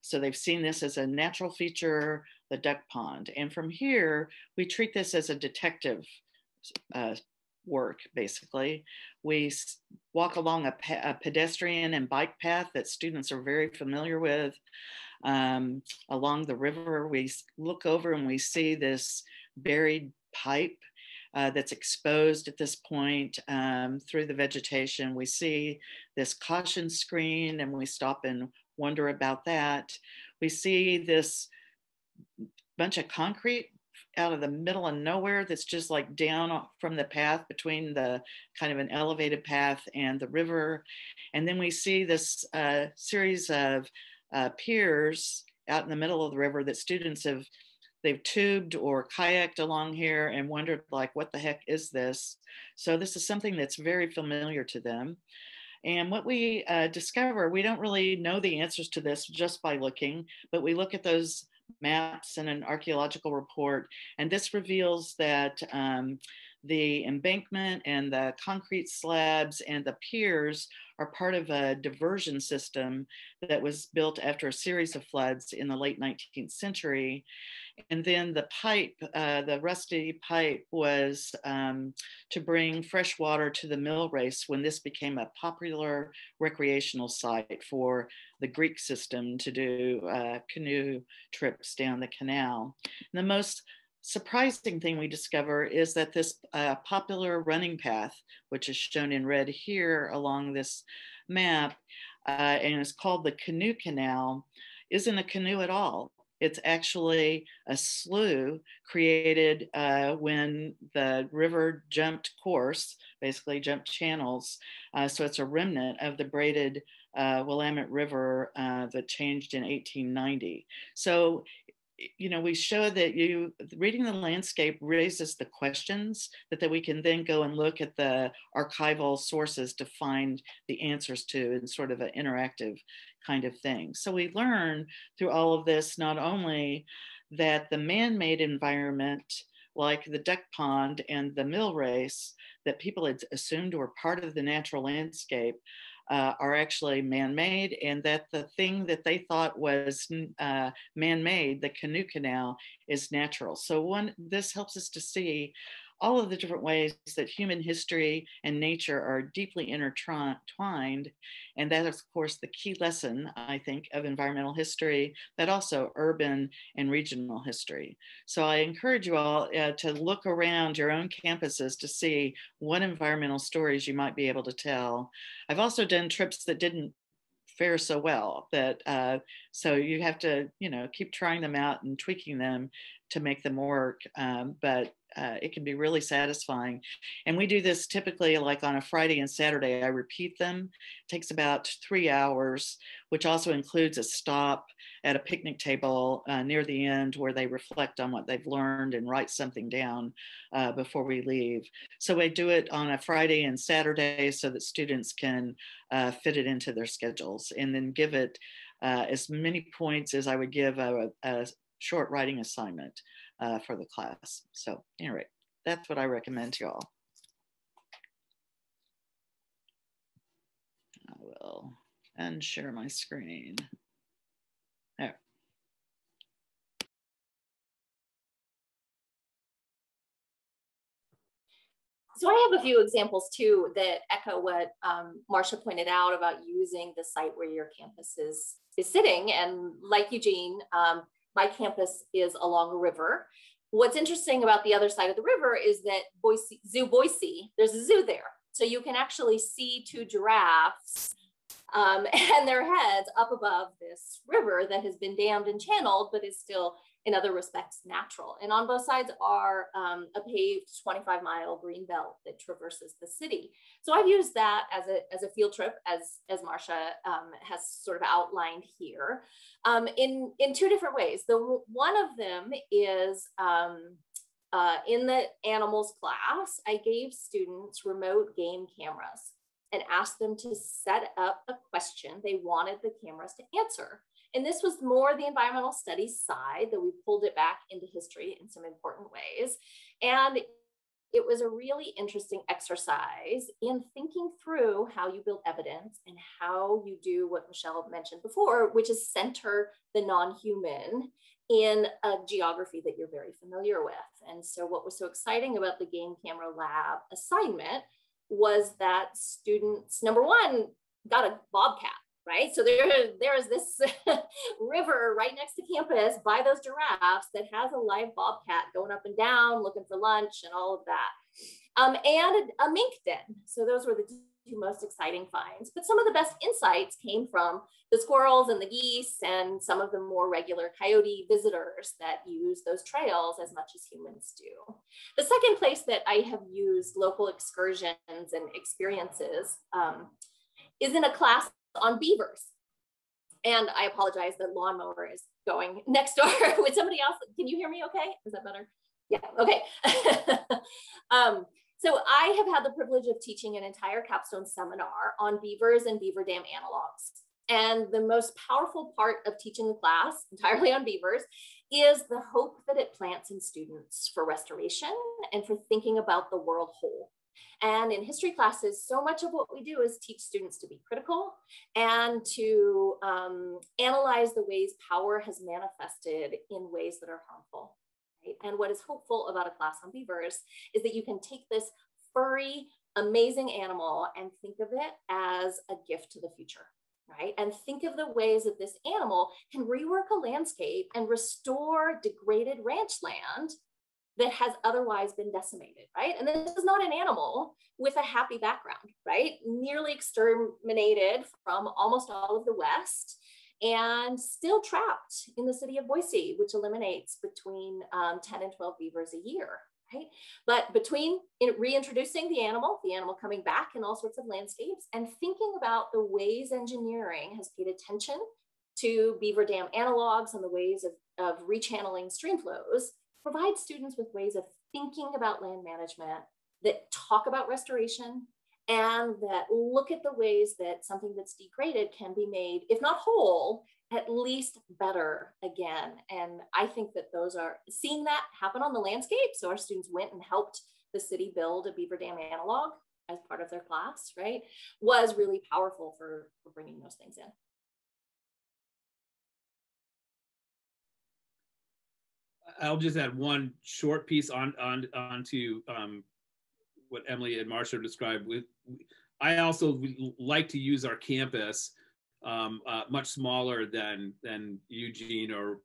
So they've seen this as a natural feature, the duck pond. And from here, we treat this as a detective uh, work, basically. We walk along a, a, pedestrian and bike path that students are very familiar with. Um, along the river, we look over and we see this buried pipe uh, that's exposed at this point um, through the vegetation. We see this caution screen and we stop and wonder about that. We see this bunch of concrete out of the middle of nowhere that's just like down from the path between the kind of an elevated path and the river. And then we see this uh, series of uh, piers out in the middle of the river that students have they've tubed or kayaked along here and wondered like what the heck is this? So this is something that's very familiar to them. And what we uh, discover we don't really know the answers to this just by looking but we look at those maps and an archaeological report and this reveals that um, the embankment and the concrete slabs and the piers are part of a diversion system that was built after a series of floods in the late 19th century. And then the pipe, uh, the rusty pipe, was um, to bring fresh water to the mill race when this became a popular recreational site for the Greek system to do uh, canoe trips down the canal. And the most surprising thing we discover is that this uh, popular running path, which is shown in red here along this map, uh, and is called the Canoe Canal, isn't a canoe at all. It's actually a slough created uh, when the river jumped course, basically jumped channels. Uh, so it's a remnant of the braided uh, Willamette River uh, that changed in 1890. So you know, we show that you reading the landscape raises the questions that, that we can then go and look at the archival sources to find the answers to in sort of an interactive kind of thing. So we learn through all of this not only that the man-made environment like the duck pond and the mill race that people had assumed were part of the natural landscape uh, are actually man-made and that the thing that they thought was uh, man-made, the canoe canal, is natural. So one, this helps us to see all of the different ways that human history and nature are deeply intertwined. And that is, of course, the key lesson, I think, of environmental history, but also urban and regional history. So I encourage you all uh, to look around your own campuses to see what environmental stories you might be able to tell. I've also done trips that didn't fare so well that uh, so you have to you know keep trying them out and tweaking them to make them work um, but uh, it can be really satisfying. And we do this typically like on a Friday and Saturday. I repeat them. It takes about three hours, which also includes a stop at a picnic table uh, near the end where they reflect on what they've learned and write something down uh, before we leave. So we do it on a Friday and Saturday so that students can uh, fit it into their schedules and then give it uh, as many points as I would give a, a short writing assignment uh, for the class. So anyway, that's what I recommend to y'all. I will unshare my screen. There. So I have a few examples too that echo what um, Marsha pointed out about using the site where your campus is, is sitting. And like Eugene, um, my campus is along a river. What's interesting about the other side of the river is that Boise, Zoo Boise, there's a zoo there. So you can actually see two giraffes um, and their heads up above this river that has been dammed and channeled, but is still in other respects natural. And on both sides are um, a paved 25 mile green belt that traverses the city. So I've used that as a, as a field trip, as, as Marsha um, has sort of outlined here, um, in, in two different ways. The one of them is um, uh, in the animals class, I gave students remote game cameras and asked them to set up a question they wanted the cameras to answer. And this was more the environmental studies side that we pulled it back into history in some important ways. And it was a really interesting exercise in thinking through how you build evidence and how you do what Michelle mentioned before, which is center the non-human in a geography that you're very familiar with. And so what was so exciting about the game camera lab assignment was that students, number one, got a bobcat right? So there, there is this river right next to campus by those giraffes that has a live bobcat going up and down, looking for lunch and all of that. Um, and a mink den. So those were the two most exciting finds. But some of the best insights came from the squirrels and the geese and some of the more regular coyote visitors that use those trails as much as humans do. The second place that I have used local excursions and experiences um, is in a class on beavers. And I apologize, the lawnmower is going next door with somebody else. Can you hear me okay? Is that better? Yeah, okay. um, so I have had the privilege of teaching an entire capstone seminar on beavers and beaver dam analogs. And the most powerful part of teaching the class entirely on beavers is the hope that it plants in students for restoration and for thinking about the world whole. And in history classes, so much of what we do is teach students to be critical and to um, analyze the ways power has manifested in ways that are harmful. Right? And what is hopeful about a class on beavers is that you can take this furry, amazing animal and think of it as a gift to the future. Right? And think of the ways that this animal can rework a landscape and restore degraded ranch land that has otherwise been decimated, right? And this is not an animal with a happy background, right? Nearly exterminated from almost all of the West and still trapped in the city of Boise, which eliminates between um, 10 and 12 beavers a year, right? But between reintroducing the animal, the animal coming back in all sorts of landscapes, and thinking about the ways engineering has paid attention to beaver dam analogs and the ways of, of rechanneling stream flows, provide students with ways of thinking about land management that talk about restoration and that look at the ways that something that's degraded can be made, if not whole, at least better again. And I think that those are seeing that happen on the landscape. So our students went and helped the city build a beaver dam analog as part of their class, right? Was really powerful for, for bringing those things in. I'll just add one short piece on on onto um, what Emily and Marsha described. With I also like to use our campus um, uh, much smaller than than Eugene or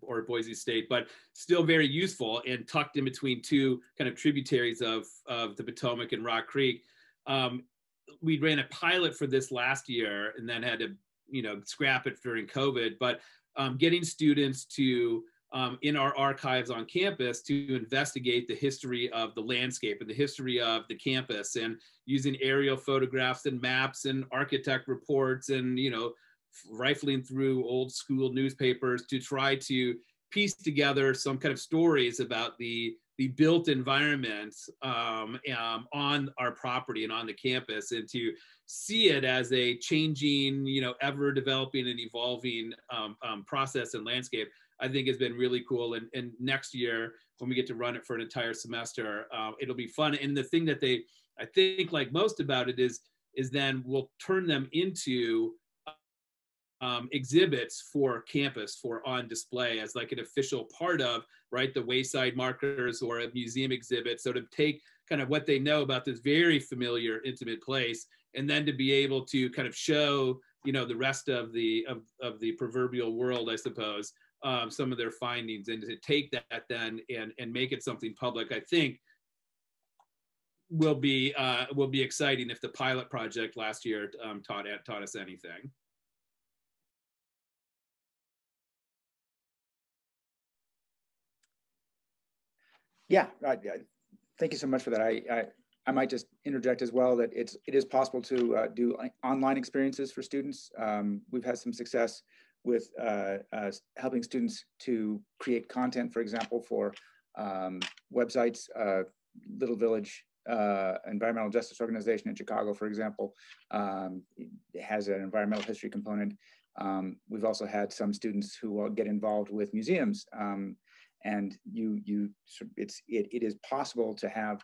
or Boise State, but still very useful and tucked in between two kind of tributaries of of the Potomac and Rock Creek. Um, we ran a pilot for this last year and then had to you know scrap it during COVID, but um, getting students to um, in our archives on campus to investigate the history of the landscape and the history of the campus and using aerial photographs and maps and architect reports and you know rifling through old school newspapers to try to piece together some kind of stories about the the built environment um, um, on our property and on the campus and to see it as a changing you know ever developing and evolving um, um process and landscape I think has been really cool. And, and next year, when we get to run it for an entire semester, uh, it'll be fun. And the thing that they, I think, like most about it is, is then we'll turn them into um, exhibits for campus for on display as like an official part of right the wayside markers or a museum exhibit so to take kind of what they know about this very familiar intimate place and then to be able to kind of show you know the rest of the of, of the proverbial world i suppose um, some of their findings and to take that then and, and make it something public, I think will be uh, will be exciting if the pilot project last year um, taught taught us anything. Yeah, I, thank you so much for that. I, I, I might just interject as well that it's it is possible to uh, do online experiences for students. Um, we've had some success with uh, uh, helping students to create content, for example, for um, websites. Uh, Little Village uh, Environmental Justice Organization in Chicago, for example, um, has an environmental history component. Um, we've also had some students who get involved with museums um, and you you it's it, it is possible to have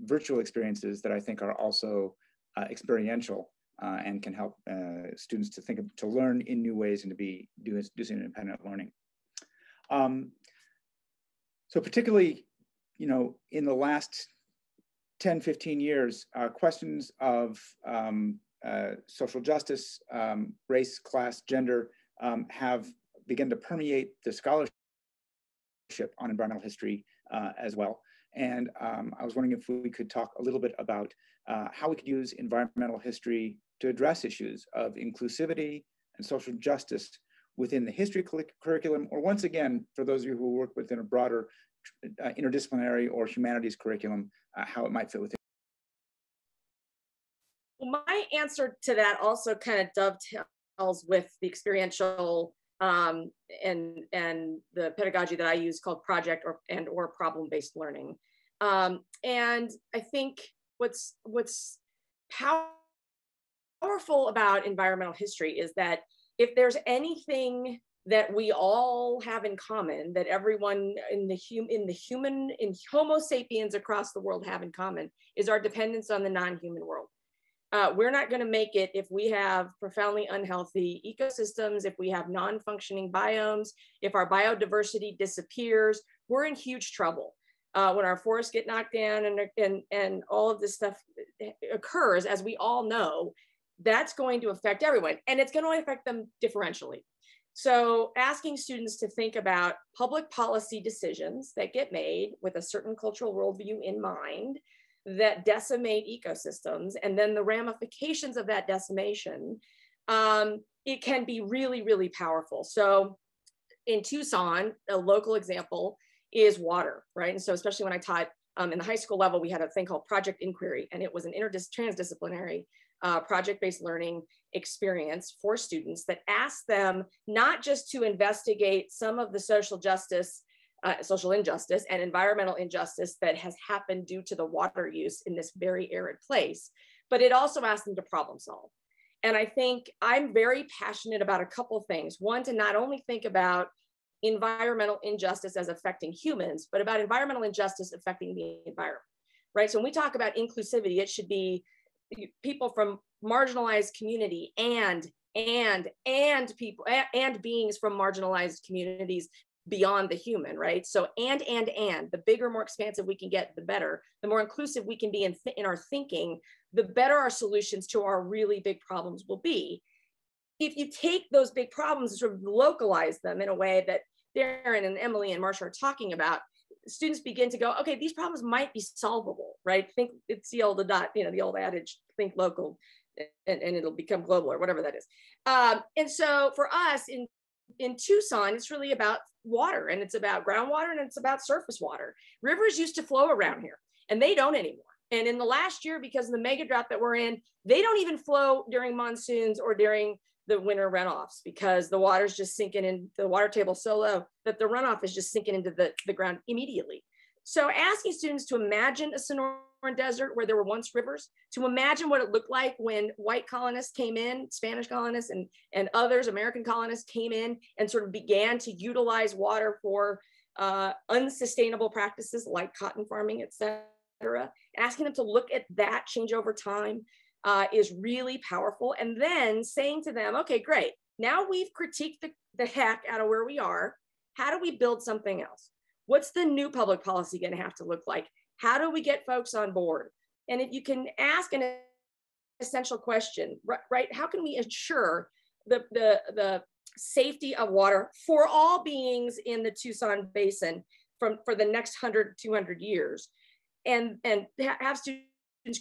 virtual experiences that I think are also uh, experiential uh, and can help uh, students to think of, to learn in new ways and to be doing doing independent learning. Um, so particularly, you know, in the last 10, 15 years, uh, questions of um, uh, social justice, um, race, class, gender um, have begun to permeate the scholarship on environmental history uh, as well. And um, I was wondering if we could talk a little bit about uh, how we could use environmental history to address issues of inclusivity and social justice within the history curriculum, or once again, for those of you who work within a broader uh, interdisciplinary or humanities curriculum, uh, how it might fit within. Well, my answer to that also kind of dovetails with the experiential um, and and the pedagogy that I use called project or and or problem based learning. Um, and I think what's what's powerful about environmental history is that if there's anything that we all have in common, that everyone in the hum in the human in Homo sapiens across the world have in common, is our dependence on the non-human world. Uh, we're not going to make it if we have profoundly unhealthy ecosystems, if we have non functioning biomes, if our biodiversity disappears, we're in huge trouble. Uh, when our forests get knocked down and, and, and all of this stuff occurs, as we all know, that's going to affect everyone and it's going to affect them differentially. So, asking students to think about public policy decisions that get made with a certain cultural worldview in mind that decimate ecosystems and then the ramifications of that decimation, um, it can be really, really powerful. So in Tucson, a local example is water, right? And so especially when I taught um, in the high school level, we had a thing called Project Inquiry, and it was an interdis transdisciplinary uh, project-based learning experience for students that asked them not just to investigate some of the social justice uh, social injustice and environmental injustice that has happened due to the water use in this very arid place. But it also asks them to problem solve. And I think I'm very passionate about a couple things. One, to not only think about environmental injustice as affecting humans, but about environmental injustice affecting the environment, right? So when we talk about inclusivity, it should be people from marginalized community and and and people and beings from marginalized communities beyond the human, right? So, and, and, and, the bigger, more expansive we can get, the better. The more inclusive we can be in, th- in our thinking, the better our solutions to our really big problems will be. If you take those big problems and sort of localize them in a way that Darren and Emily and Marsha are talking about, students begin to go, okay, these problems might be solvable, right? Think it's the old dot, you know, the old adage, think local and, and it'll become global or whatever that is. Um, and so for us in in Tucson, it's really about water and it's about groundwater and it's about surface water. Rivers used to flow around here and they don't anymore. And in the last year, because of the mega drought that we're in, they don't even flow during monsoons or during the winter runoffs because the water's just sinking in the water table so low that the runoff is just sinking into the, the ground immediately. So asking students to imagine a Sonoran desert where there were once rivers, to imagine what it looked like when white colonists came in, Spanish colonists and, and others, American colonists came in and sort of began to utilize water for uh, unsustainable practices like cotton farming, et cetera. Asking them to look at that change over time uh, is really powerful. And then saying to them, okay, great. Now we've critiqued the, the heck out of where we are. How do we build something else? What's the new public policy going to have to look like? How do we get folks on board? And if you can ask an essential question, right? How can we ensure the, the, the safety of water for all beings in the Tucson Basin from for the next 100, 200 years? And, and have students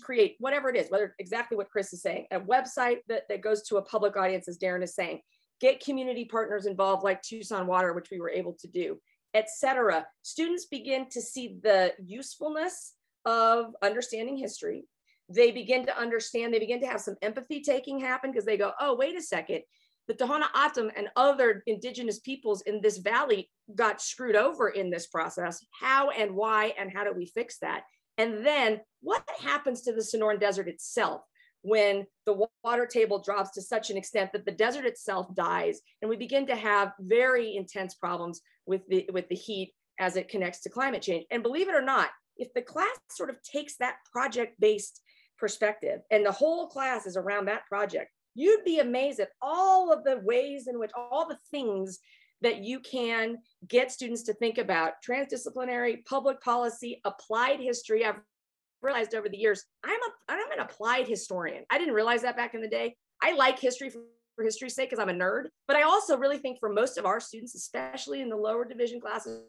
create whatever it is, whether exactly what Chris is saying, a website that, that goes to a public audience, as Darren is saying, get community partners involved like Tucson Water, which we were able to do, etc. Students begin to see the usefulness of understanding history. They begin to understand, they begin to have some empathy taking happen because they go, oh, wait a second, the Tohono O'odham and other indigenous peoples in this valley got screwed over in this process. How and why and how do we fix that? And then what happens to the Sonoran Desert itself when the water table drops to such an extent that the desert itself dies and we begin to have very intense problems with the, with the heat as it connects to climate change. And believe it or not, if the class sort of takes that project-based perspective and the whole class is around that project, you'd be amazed at all of the ways in which all the things that you can get students to think about transdisciplinary public policy applied history i've realized over the years i'm a i'm an applied historian. I didn't realize that back in the day. I like history for, for history's sake because i'm a nerd but i also really think for most of our students especially in the lower division classes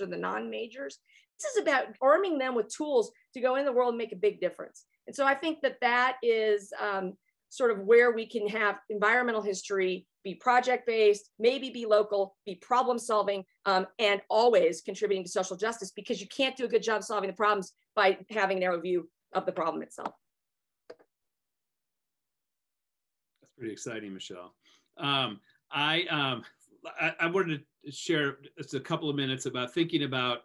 or the non-majors this is about arming them with tools to go in the world and make a big difference. And so i think that that is um, sort of where we can have environmental history be project based, maybe be local, be problem solving, um, and always contributing to social justice because you can't do a good job solving the problems by having a narrow view of the problem itself. That's pretty exciting, Michelle. Um, I, um, I, I wanted to share just a couple of minutes about thinking about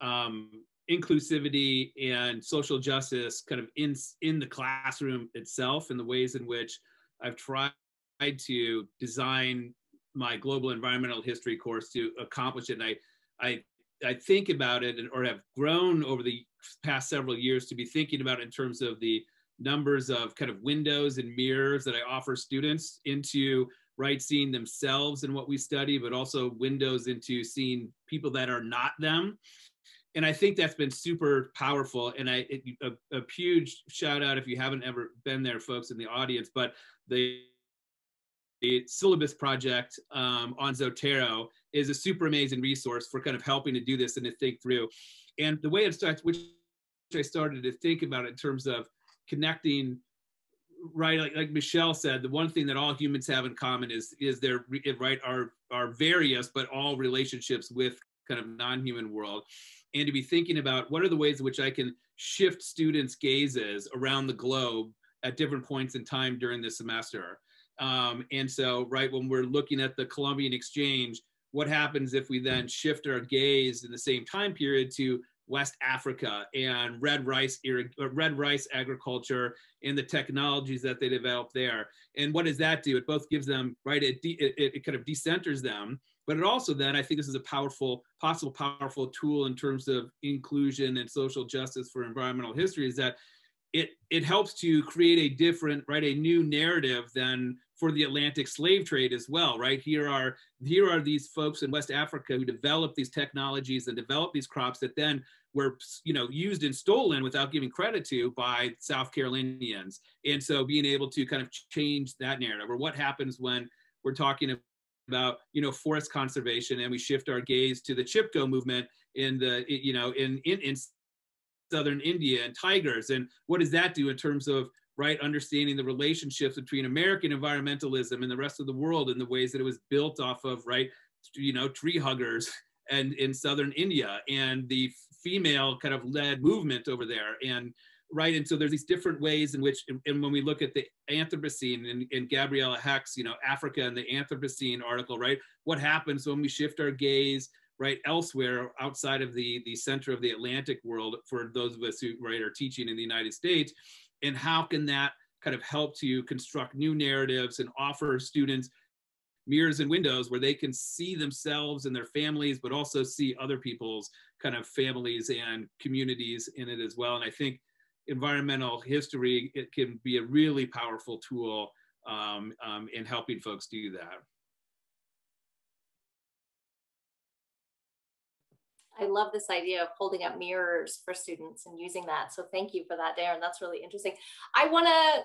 um, inclusivity and social justice kind of in in the classroom itself and the ways in which I've tried to design my global environmental history course to accomplish it. And I, I, I think about it and, or have grown over the past several years to be thinking about in terms of the numbers of kind of windows and mirrors that I offer students into right seeing themselves in what we study, but also windows into seeing people that are not them. And I think that's been super powerful. And I it, a, a huge shout out if you haven't ever been there, folks in the audience. But the the syllabus project um, on Zotero is a super amazing resource for kind of helping to do this and to think through. And the way it starts, which I started to think about in terms of connecting, right? Like, like Michelle said, the one thing that all humans have in common is is their right are are various, but all relationships with kind of non-human world, and to be thinking about what are the ways in which I can shift students' gazes around the globe at different points in time during the semester um, and so, right when we're looking at the Columbian Exchange, what happens if we then shift our gaze in the same time period to West Africa and red rice uh, red rice agriculture and the technologies that they develop there. And what does that do? It both gives them right. It it, it kind of decenters them, but it also then I think this is a powerful, possible powerful tool in terms of inclusion and social justice for environmental history. Is that it it helps to create a different right a new narrative than for the Atlantic slave trade as well, right? Here are here are these folks in West Africa who developed these technologies and developed these crops that then were you know used and stolen without giving credit to by South Carolinians. And so being able to kind of change that narrative, or what happens when we're talking about you know forest conservation and we shift our gaze to the Chipko movement in the you know in in, in southern India and tigers. And what does that do in terms of right understanding the relationships between American environmentalism and the rest of the world and the ways that it was built off of right, you know, tree huggers and in southern India and the female kind of led movement over there and right? And so there's these different ways in which and when we look at the anthropocene and, and gabriela hecht's you know africa and the anthropocene article right? What happens when we shift our gaze right elsewhere outside of the the center of the Atlantic world for those of us who right are teaching in the United States, and how can that kind of help to construct new narratives and offer students mirrors and windows where they can see themselves and their families, but also see other people's kind of families and communities in it as well. And I think environmental history it can be a really powerful tool um, um, in helping folks do that. I love this idea of holding up mirrors for students and using that. So thank you for that, Darren. That's really interesting. I want to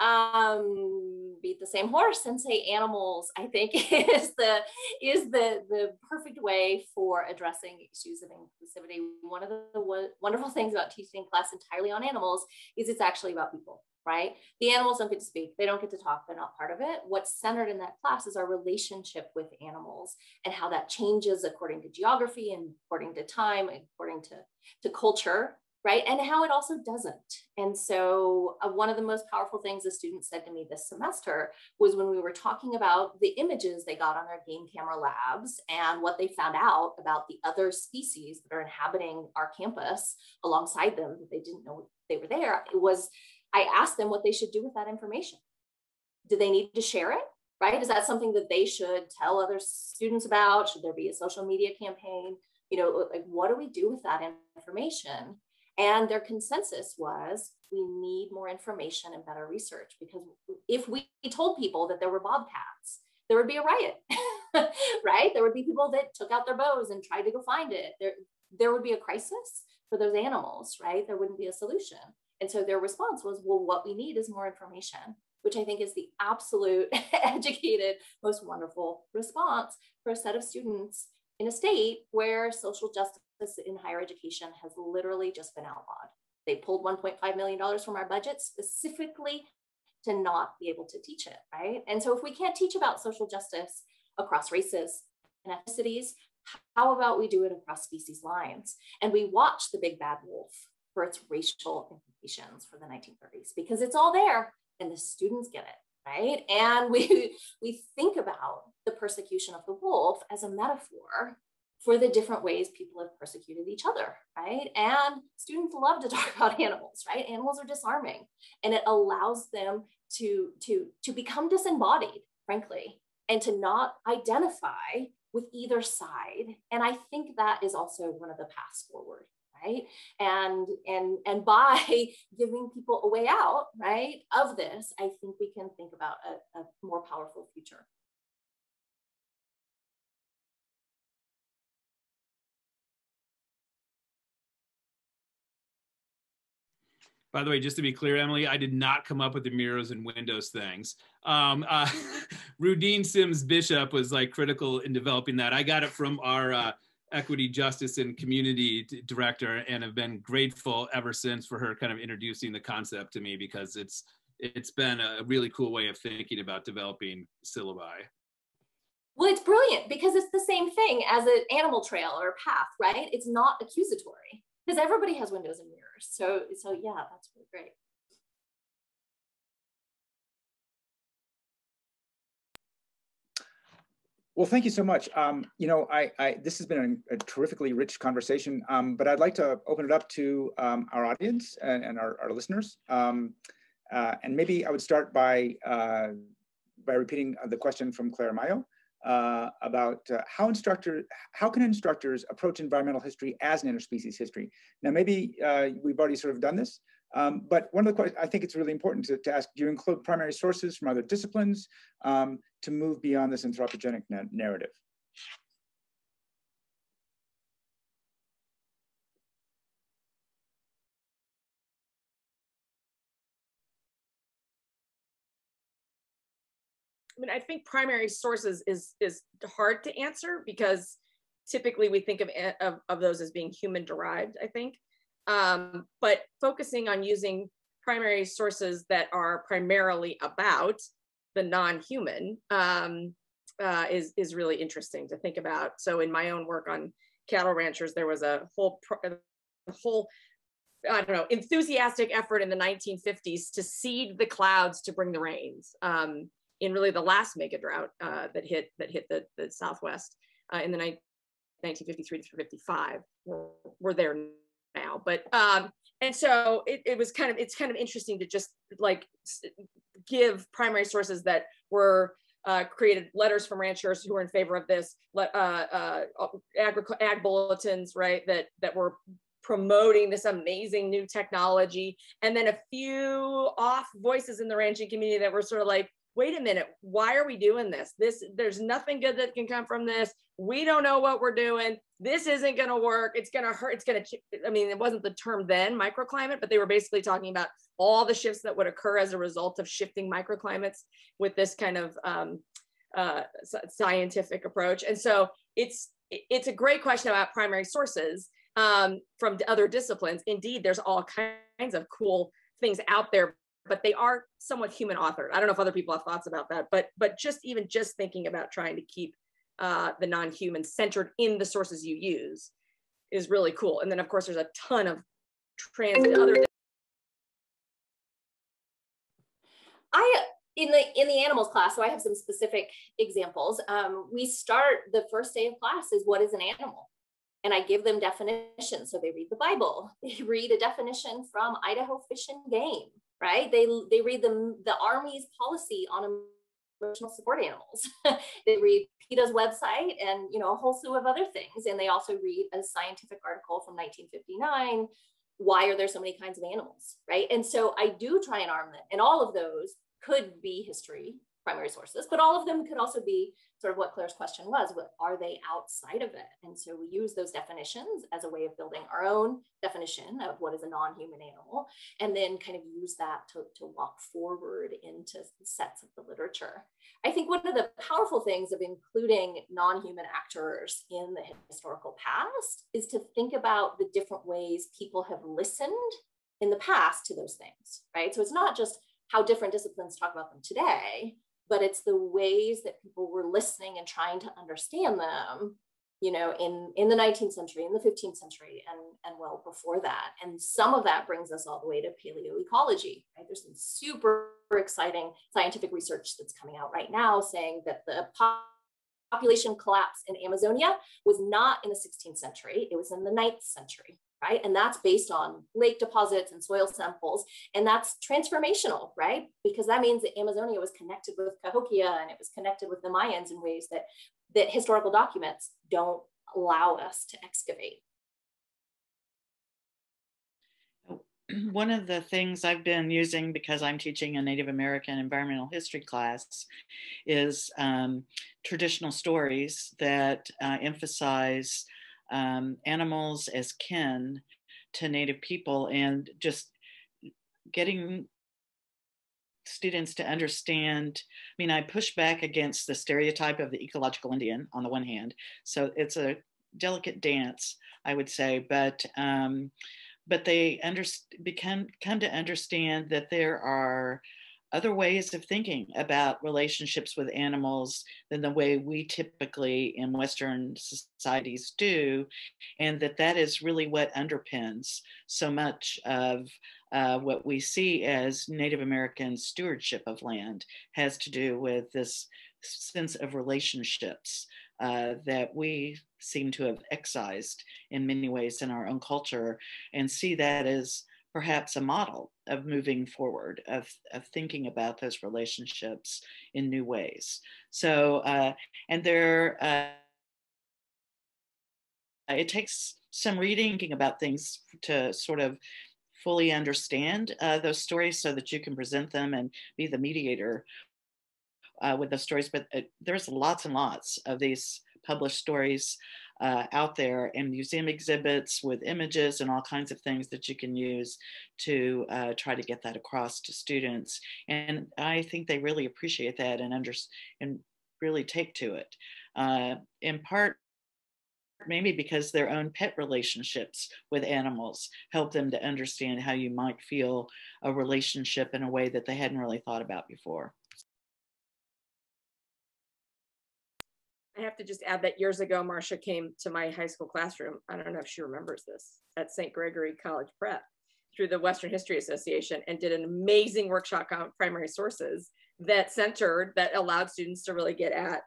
um, beat the same horse and say animals, I think is the is the the perfect way for addressing issues of inclusivity. One of the wonderful things about teaching class entirely on animals is it's actually about people, right? The animals don't get to speak, they don't get to talk, they're not part of it. What's centered in that class is our relationship with animals and how that changes according to geography and according to time, according to, to culture, right? And how it also doesn't. And so, uh, one of the most powerful things a student said to me this semester was when we were talking about the images they got on their game camera labs and what they found out about the other species that are inhabiting our campus alongside them that they didn't know they were there. It was, I asked them what they should do with that information. Do they need to share it? Right? Is that something that they should tell other students about? Should there be a social media campaign? You know, like what do we do with that information? And their consensus was we need more information and better research because if we told people that there were bobcats, there would be a riot, right? There would be people that took out their bows and tried to go find it. There, there would be a crisis for those animals, right? There wouldn't be a solution. And so their response was, well, what we need is more information, which I think is the absolute educated, most wonderful response for a set of students in a state where social justice in higher education has literally just been outlawed. They pulled $1.5 million from our budget specifically to not be able to teach it, right? And so if we can't teach about social justice across races and ethnicities, how about we do it across species lines? And we watch the big bad wolf for its racial implications for the 1930s because it's all there and the students get it, right? And we, we think about the persecution of the wolf as a metaphor for the different ways people have persecuted each other, right? And students love to talk about animals, right? Animals are disarming and it allows them to, to, to become disembodied, frankly, and to not identify with either side. And I think that is also one of the paths forward, right? And and and by giving people a way out, right, of this, I think we can think about a, a more powerful future. By the way, just to be clear, Emily, I did not come up with the mirrors and windows things. Um, uh, Rudine Sims Bishop was like critical in developing that. I got it from our uh, equity, justice, and community director, and have been grateful ever since for her kind of introducing the concept to me because it's it's been a really cool way of thinking about developing syllabi. Well, it's brilliant because it's the same thing as an animal trail or a path, right? It's not accusatory because everybody has windows and mirrors. So, so yeah, that's really great. Well, thank you so much. Um, you know, I, I, this has been a, a terrifically rich conversation, um, but I'd like to open it up to um, our audience and, and our, our, listeners. Um, uh, and maybe I would start by, uh, by repeating the question from Claire Mayo uh, about uh, how instructor, how can instructors approach environmental history as an interspecies history? Now, maybe uh, we've already sort of done this, um, but one of the questions, I think it's really important to, to, ask, do you include primary sources from other disciplines um, to move beyond this anthropogenic na narrative? Mean, I think primary sources is is hard to answer because typically we think of, of, of those as being human derived, I think. Um, but focusing on using primary sources that are primarily about the non-human um, uh, is, is really interesting to think about. So in my own work on cattle ranchers, there was a whole, a whole I don't know, enthusiastic effort in the 1950s to seed the clouds to bring the rains. Um, in really the last mega drought uh, that hit that hit the, the Southwest uh, in the 1953 to 55. We're, we're there now, but um, and so it, it was kind of it's kind of interesting to just like give primary sources that were uh, created letters from ranchers who were in favor of this, uh, uh, ag, ag bulletins, right, that that were promoting this amazing new technology, and then a few off voices in the ranching community that were sort of like, wait a minute, why are we doing this? This there's nothing good that can come from this. We don't know what we're doing. This isn't going to work. It's going to hurt. It's going to. I mean, it wasn't the term then, microclimate, but they were basically talking about all the shifts that would occur as a result of shifting microclimates with this kind of um, uh, scientific approach. And so it's it's a great question about primary sources um, from other disciplines. Indeed, there's all kinds of cool things out there but they are somewhat human authored. I don't know if other people have thoughts about that, but but just even just thinking about trying to keep uh, the non-human centered in the sources you use is really cool. And then of course there's a ton of trans other. I in the in the animals class, so I have some specific examples. Um, we start the first day of class is what is an animal, and I give them definitions. So they read the Bible, they read a definition from Idaho Fish and Game right? They they read the the Army's policy on emotional support animals. they read PETA's website and you know a whole slew of other things, and they also read a scientific article from 1959. Why are there so many kinds of animals, right? And so I do try and arm them, and all of those could be history primary sources, but all of them could also be sort of what Claire's question was, what are they outside of it? And so we use those definitions as a way of building our own definition of what is a non-human animal, and then kind of use that to, to walk forward into sets of the literature. I think one of the powerful things of including non-human actors in the historical past is to think about the different ways people have listened in the past to those things, right? So it's not just how different disciplines talk about them today, but it's the ways that people were listening and trying to understand them you know in in the 19th century in the 15th century and and well before that. And some of that brings us all the way to paleoecology right? There's some super exciting scientific research that's coming out right now saying that the population collapse in amazonia was not in the 16th century it was in the 9th century right? And that's based on lake deposits and soil samples. And that's transformational, right? Because that means that Amazonia was connected with Cahokia and it was connected with the Mayans in ways that, that historical documents don't allow us to excavate. One of the things I've been using because I'm teaching a Native American environmental history class is um, traditional stories that uh, emphasize um, animals as kin to Native people and just getting students to understand. I mean, I push back against the stereotype of the ecological Indian on the one hand. So it's a delicate dance, I would say, but um, but they under, become come to understand that there are other ways of thinking about relationships with animals than the way we typically in Western societies do, and that that is really what underpins so much of uh, what we see as Native American stewardship of land has to do with this sense of relationships uh, that we seem to have excised in many ways in our own culture and see that as perhaps a model of moving forward, of, of thinking about those relationships in new ways. So, uh, and there, uh, it takes some reading about things to sort of fully understand uh, those stories so that you can present them and be the mediator uh, with those stories. But uh, there's lots and lots of these published stories uh, out there and museum exhibits with images and all kinds of things that you can use to uh, try to get that across to students. And I think they really appreciate that and under and really take to it. Uh, in part, maybe because their own pet relationships with animals help them to understand how you might feel a relationship in a way that they hadn't really thought about before. I have to just add that years ago, Marsha came to my high school classroom. I don't know if she remembers this at St. Gregory College Prep through the Western History Association and did an amazing workshop on primary sources that centered, that allowed students to really get at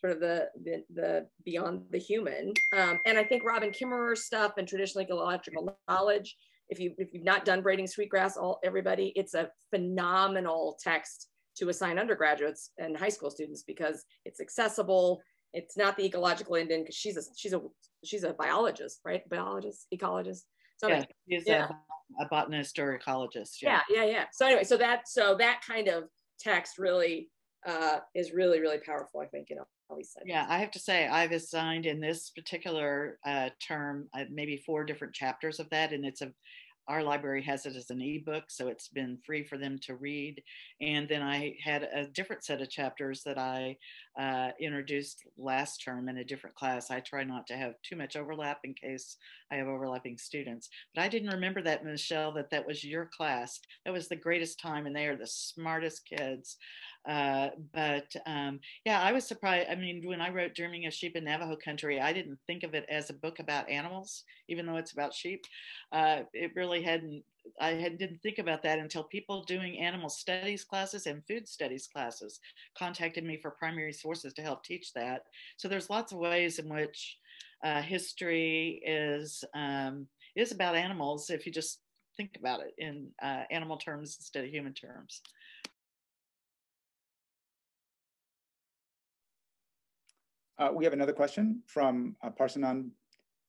sort of the, the, the beyond the human. Um, and I think Robin Kimmerer's stuff and traditional ecological knowledge, if, you, if you've not done Braiding Sweetgrass, all everybody, it's a phenomenal text to assign undergraduates and high school students because it's accessible, it's not the ecological Indian because she's a she's a she's a biologist, right? Biologist, ecologist. So yeah, she's yeah. A, a, botanist or ecologist. Yeah. yeah, yeah, yeah. So anyway, so that so that kind of text really uh, is really, really powerful, I think, in all these settings. Yeah, I have to say, I've assigned in this particular uh, term uh, maybe four different chapters of that, and it's a our library has it as an ebook, so it's been free for them to read. And then I had a different set of chapters that I uh, introduced last term in a different class. I try not to have too much overlap in case I have overlapping students. But I didn't remember that, Michelle, that that was your class. That was the greatest time, and they are the smartest kids. Uh, but um, yeah, I was surprised. I mean, when I wrote Dreaming of Sheep in Navajo Country, I didn't think of it as a book about animals, even though it's about sheep. Uh, it really hadn't, I had, didn't think about that until people doing animal studies classes and food studies classes contacted me for primary sources to help teach that. So there's lots of ways in which uh, history is, um, is about animals if you just think about it in uh, animal terms instead of human terms. Uh, we have another question from uh, Prasannan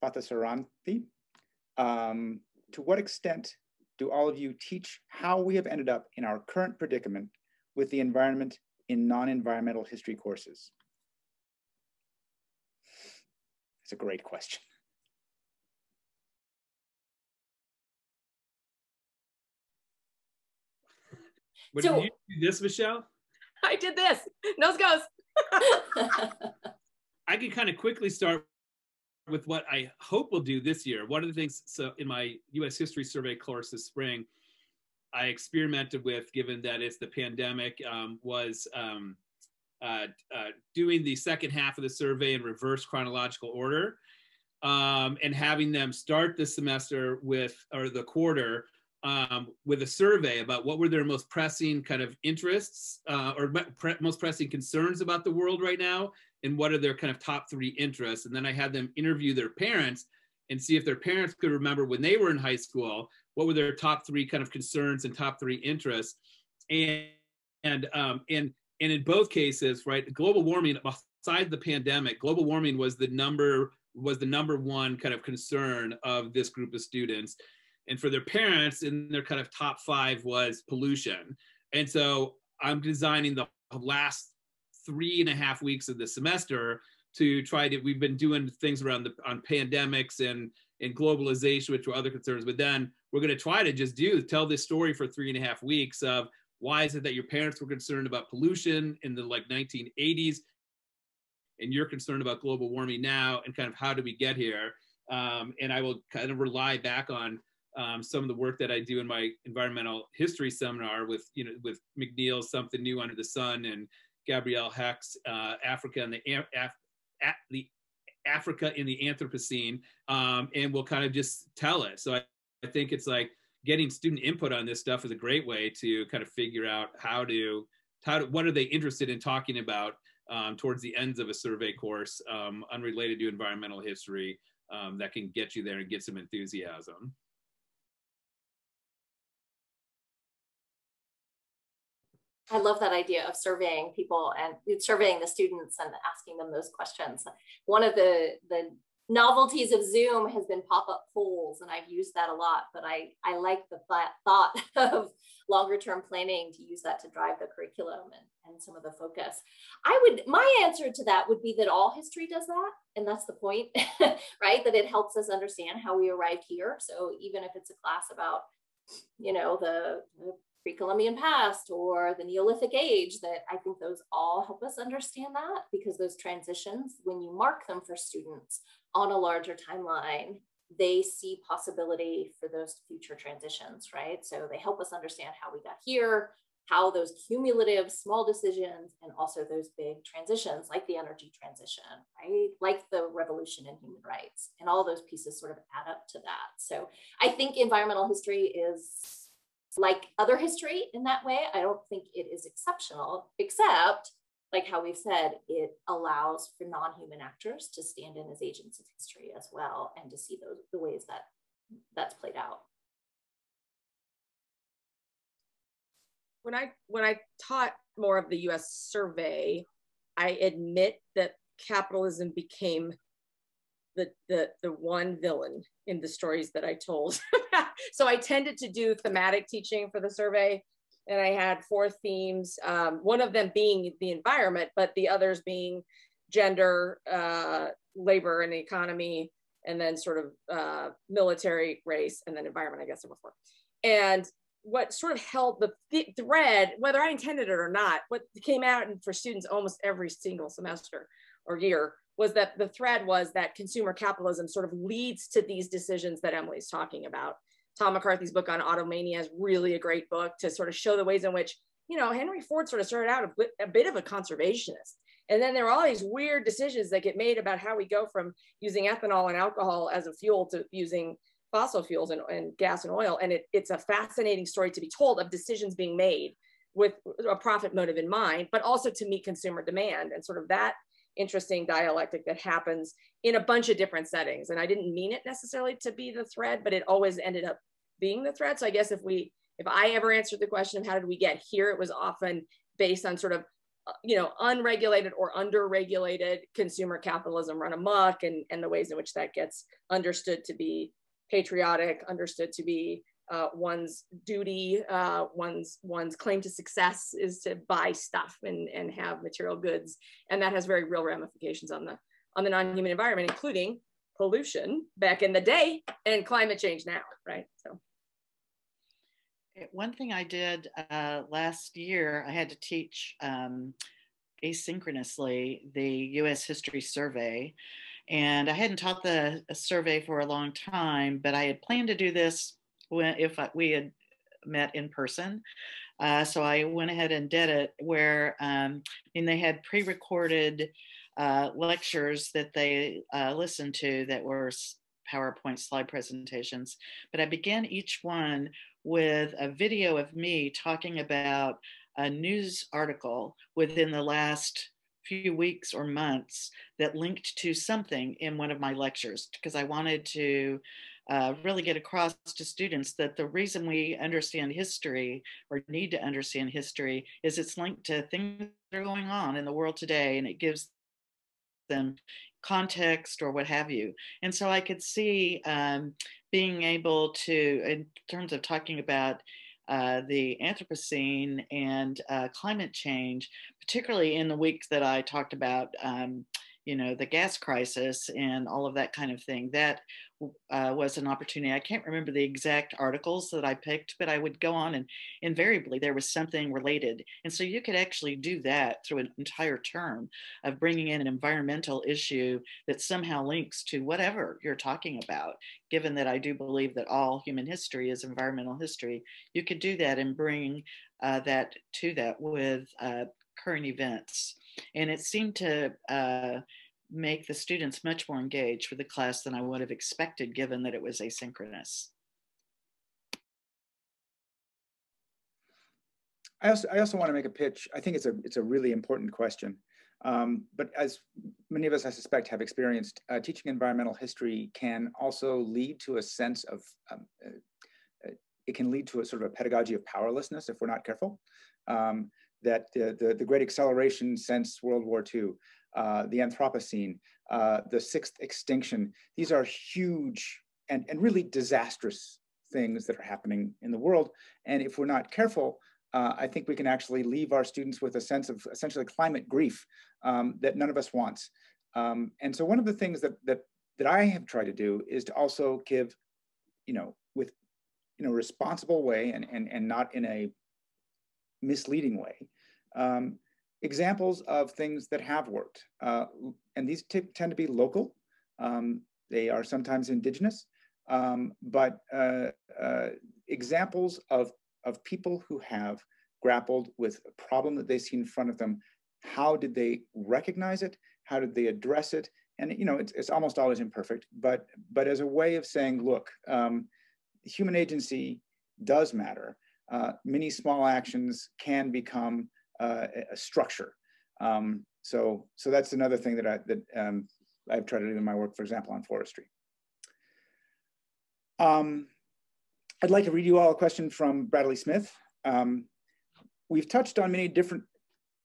Parthasarathi. Um, to what extent do all of you teach how we have ended up in our current predicament with the environment in non-environmental history courses? It's a great question. What So- did you do this, Michelle? I did this. Nose goes. I can kind of quickly start with what I hope we'll do this year. One of the things, so in my US history survey course this spring, I experimented with, given that it's the pandemic, um, was um, uh, uh, doing the second half of the survey in reverse chronological order um, and having them start the semester with, or the quarter, um, with a survey about what were their most pressing kind of interests uh, or pre- most pressing concerns about the world right now and what are their kind of top three interests. And then I had them interview their parents and see if their parents could remember when they were in high school, what were their top three kind of concerns and top three interests. And and um, and and in both cases, right, global warming, besides the pandemic, global warming was the number was the number one kind of concern of this group of students. And for their parents, in their kind of top five was pollution. And so I'm designing the last three and a half weeks of the semester to try to we've been doing things around the on pandemics and and globalization which were other concerns. But then we're going to try to just do tell this story for three and a half weeks of why is it that your parents were concerned about pollution in the like 1980s and you're concerned about global warming now and kind of how do we get here? Um, and i will kind of rely back on um, some of the work that i do in my environmental history seminar with you know with McNeill's something new under the sun and Gabrielle Hecht's uh, Africa and the, Af- the Africa in the Anthropocene, um, and we'll kind of just tell it. So I, I think it's like getting student input on this stuff is a great way to kind of figure out how to how to, what are they interested in talking about um, towards the ends of a survey course um, unrelated to environmental history um, that can get you there and get some enthusiasm. I love that idea of surveying people and surveying the students and asking them those questions. One of the, the novelties of Zoom has been pop-up polls, and I've used that a lot, but I, I like the thought of longer term planning to use that to drive the curriculum and, and some of the focus. I would, my answer to that would be that all history does that. And that's the point, right? That it helps us understand how we arrived here. So even if it's a class about, you know, the, the pre-Columbian past or the Neolithic age, that I think those all help us understand that because those transitions, when you mark them for students on a larger timeline, they see possibility for those future transitions, right? So they help us understand how we got here, how those cumulative small decisions and also those big transitions like the energy transition, right? Like the revolution in human rights and all those pieces sort of add up to that. So I think environmental history is like other history in that way. I don't think it is exceptional, except like how we've said, it allows for non-human actors to stand in as agents of history as well and to see those the ways that that's played out. When I when I taught more of the US survey, I admit that capitalism became the the the one villain in the stories that I told. so I tended to do thematic teaching for the survey and I had four themes. Um, one of them being the environment, but the others being gender, uh, labor and the economy, and then sort of uh, military, race, and then environment. I guess number four. And what sort of held the th thread, whether I intended it or not, what came out for students almost every single semester or year was that the thread was that consumer capitalism sort of leads to these decisions that Emily's talking about. Tom McCarthy's book on automania is really a great book to sort of show the ways in which, you know, Henry Ford sort of started out a bit, a bit of a conservationist. And then there are all these weird decisions that get made about how we go from using ethanol and alcohol as a fuel to using fossil fuels and, and gas and oil. And it, it's a fascinating story to be told of decisions being made with a profit motive in mind, but also to meet consumer demand and sort of that interesting dialectic that happens in a bunch of different settings. And I didn't mean it necessarily to be the thread, but it always ended up being the thread. So I guess if we, if I ever answered the question of how did we get here, it was often based on sort of, uh, you know, unregulated or under-regulated consumer capitalism run amok and, and the ways in which that gets understood to be patriotic, understood to be uh, one's duty, uh, one's one's claim to success is to buy stuff and, and have material goods, and that has very real ramifications on the on the non-human environment, including pollution back in the day and climate change now, right? So. One thing I did uh, last year, I had to teach um, asynchronously the U.S. History Survey, and I hadn't taught the survey for a long time, but I had planned to do this when, if we had met in person. Uh, so I went ahead and did it where, um, and they had pre-recorded uh, lectures that they uh, listened to that were PowerPoint slide presentations. But I began each one with a video of me talking about a news article within the last few weeks or months that linked to something in one of my lectures because I wanted to uh, really get across to students that the reason we understand history or need to understand history is it's linked to things that are going on in the world today and it gives them context or what have you. And so I could see um, being able to, in terms of talking about uh, the Anthropocene and uh, climate change, particularly in the weeks that I talked about, um, you know, the gas crisis and all of that kind of thing. That uh, was an opportunity. I can't remember the exact articles that I picked, but I would go on and invariably there was something related. And so you could actually do that through an entire term of bringing in an environmental issue that somehow links to whatever you're talking about. Given that I do believe that all human history is environmental history, you could do that and bring uh, that to that with uh, current events. And it seemed to uh, make the students much more engaged with the class than I would have expected given that it was asynchronous. I also, I also want to make a pitch. I think it's a, it's a really important question. Um, but as many of us, I suspect, have experienced, uh, teaching environmental history can also lead to a sense of, um, uh, uh it can lead to a sort of a pedagogy of powerlessness if we're not careful. Um, that the, the, the, great acceleration since World War II, uh, the Anthropocene, uh, the sixth extinction. These are huge and, and really disastrous things that are happening in the world. And if we're not careful, uh, I think we can actually leave our students with a sense of essentially climate grief um, that none of us wants. Um, and so one of the things that, that, that I have tried to do is to also give, you know, with, in a responsible way and, and, and not in a misleading way, um, examples of things that have worked. Uh, and these tend to be local. Um, they are sometimes indigenous, um, but uh, uh, examples of, of people who have grappled with a problem that they see in front of them. How did they recognize it? How did they address it? And you know, it's, it's almost always imperfect, but but as a way of saying, look, um, human agency does matter. Uh, many small actions can become uh, a structure. Um, so, so that's another thing that I that um, I've tried to do in my work, for example, on forestry. Um, I'd like to read you all a question from Bradley Smith. Um, we've touched on many different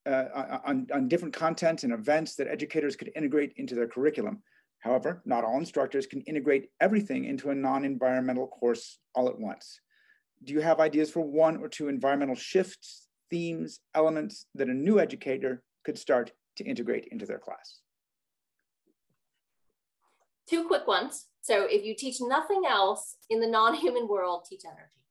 uh, on, on different content and events that educators could integrate into their curriculum. However, not all instructors can integrate everything into a non-environmental course all at once. Do you have ideas for one or two environmental shifts, themes, elements that a new educator could start to integrate into their class? Two quick ones. So if you teach nothing else in the non-human world, teach energy,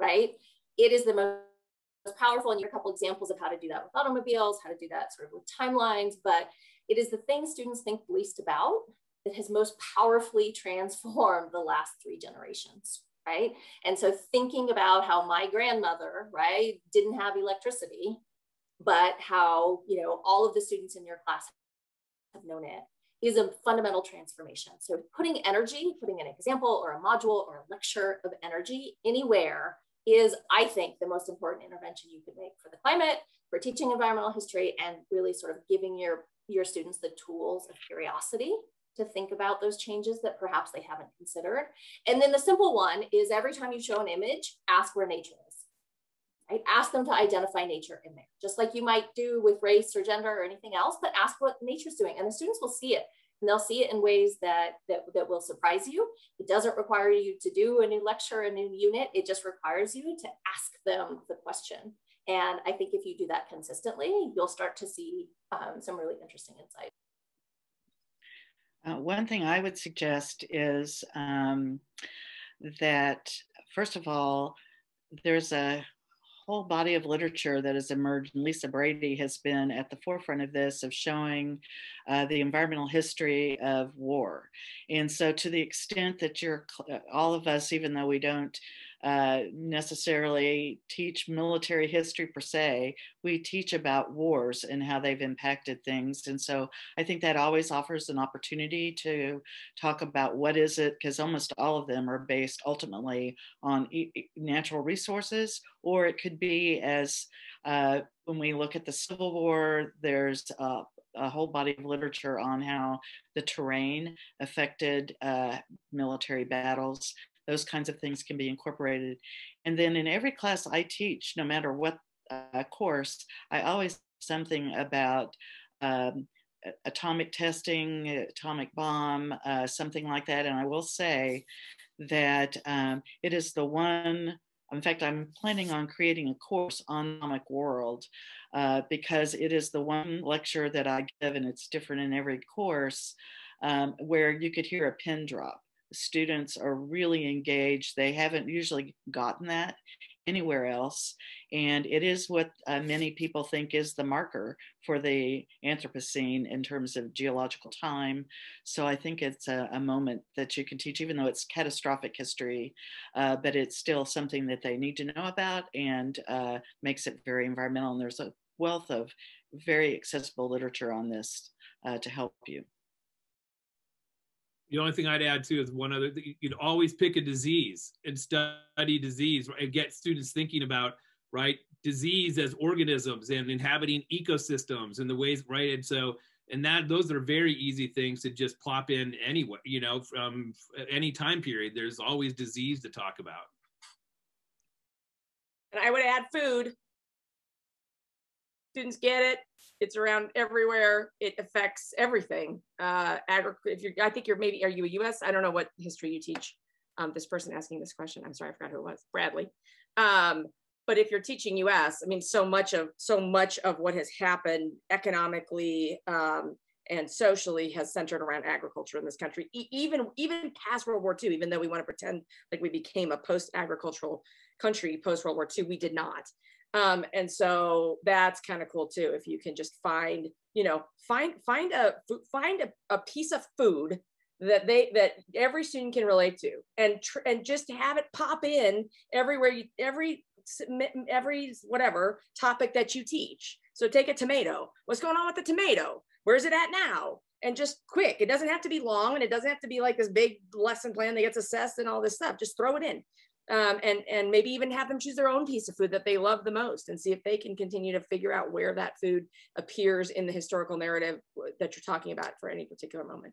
right? It is the most powerful, and you have a couple examples of how to do that with automobiles, how to do that sort of with timelines, but it is the thing students think least about that has most powerfully transformed the last three generations, right? And so thinking about how my grandmother, right, didn't have electricity, but how, you know, all of the students in your class have known it is a fundamental transformation. So putting energy, putting an example or a module or a lecture of energy anywhere is, I think, the most important intervention you could make for the climate, for teaching environmental history, and really sort of giving your, your students the tools of curiosity to think about those changes that perhaps they haven't considered. And then the simple one is every time you show an image, ask where nature is. Right? Ask them to identify nature in there, just like you might do with race or gender or anything else, but ask what nature's doing. And the students will see it. And they'll see it in ways that, that, that will surprise you. It doesn't require you to do a new lecture, a new unit. It just requires you to ask them the question. And I think if you do that consistently, you'll start to see um, some really interesting insight. Uh, one thing I would suggest is um, that, first of all, there's a whole body of literature that has emerged. And Lisa Brady has been at the forefront of this, of showing uh, the environmental history of war. And so, to the extent that you're, uh, all of us, even though we don't uh, necessarily teach military history per se. We teach about wars and how they've impacted things. And so I think that always offers an opportunity to talk about what is it, because almost all of them are based ultimately on e natural resources, or it could be as uh, when we look at the Civil War, there's uh, a whole body of literature on how the terrain affected uh, military battles those kinds of things can be incorporated. And then in every class I teach, no matter what uh, course, I always something about um, atomic testing, atomic bomb, uh, something like that. And I will say that um, it is the one, in fact, I'm planning on creating a course on atomic world uh, because it is the one lecture that I give, and it's different in every course, um, where you could hear a pin drop students are really engaged. They haven't usually gotten that anywhere else. And it is what uh, many people think is the marker for the Anthropocene in terms of geological time. So I think it's a, a moment that you can teach, even though it's catastrophic history, uh, but it's still something that they need to know about and uh, makes it very environmental. And there's a wealth of very accessible literature on this uh, to help you the only thing I'd add too is one other. You'd always pick a disease and study disease and get students thinking about, right, disease as organisms and inhabiting ecosystems and the ways, right? And so, and that those are very easy things to just plop in anywhere, you know, from any time period. There's always disease to talk about. And I would add food. Students get it it's around everywhere. It affects everything. Uh, agri- if you're, I think you're maybe, are you a US? I don't know what history you teach. Um, this person asking this question, I'm sorry, I forgot who it was, Bradley. Um, but if you're teaching US, I mean, so much of, so much of what has happened economically um, and socially has centered around agriculture in this country, e- even, even past World War II, even though we want to pretend like we became a post-agricultural country post World War II, we did not. Um, and so that's kind of cool too. If you can just find, you know, find find a find a, a piece of food that they that every student can relate to, and tr- and just have it pop in everywhere you every every whatever topic that you teach. So take a tomato. What's going on with the tomato? Where's it at now? And just quick. It doesn't have to be long, and it doesn't have to be like this big lesson plan that gets assessed and all this stuff. Just throw it in um, and and maybe even have them choose their own piece of food that they love the most and see if they can continue to figure out where that food appears in the historical narrative that you're talking about for any particular moment.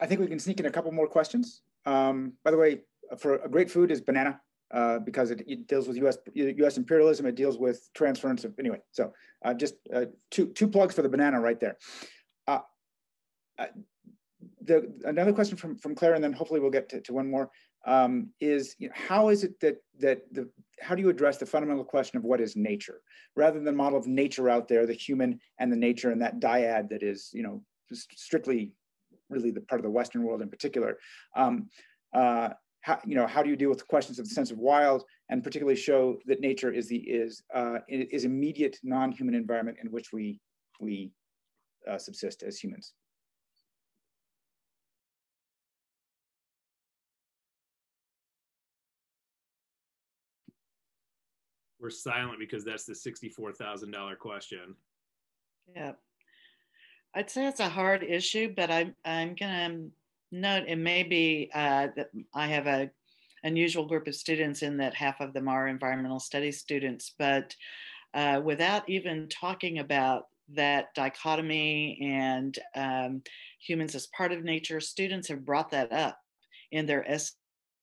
I think we can sneak in a couple more questions. Um, by the way, for a great food is banana uh, because it, it, deals with U.S. U.S. imperialism. It deals with transference of anyway. So uh, just uh, two two plugs for the banana right there. Uh, the another question from from Claire, and then hopefully we'll get to, to one more. Um, is you know, how is it that that the how do you address the fundamental question of what is nature, rather than the model of nature out there, the human and the nature, and that dyad that is you know strictly really the part of the Western world in particular. Um, uh, how, you know, how do you deal with the questions of the sense of wild and particularly show that nature is the is uh, is immediate non-human environment in which we we uh, subsist as humans. We're silent because that's the $64,000 question. Yeah. I'd say it's a hard issue, but I'm, I'm going to note it may be uh, that I have a unusual group of students in that half of them are environmental studies students, but uh, without even talking about that dichotomy and um, humans as part of nature, students have brought that up in their essays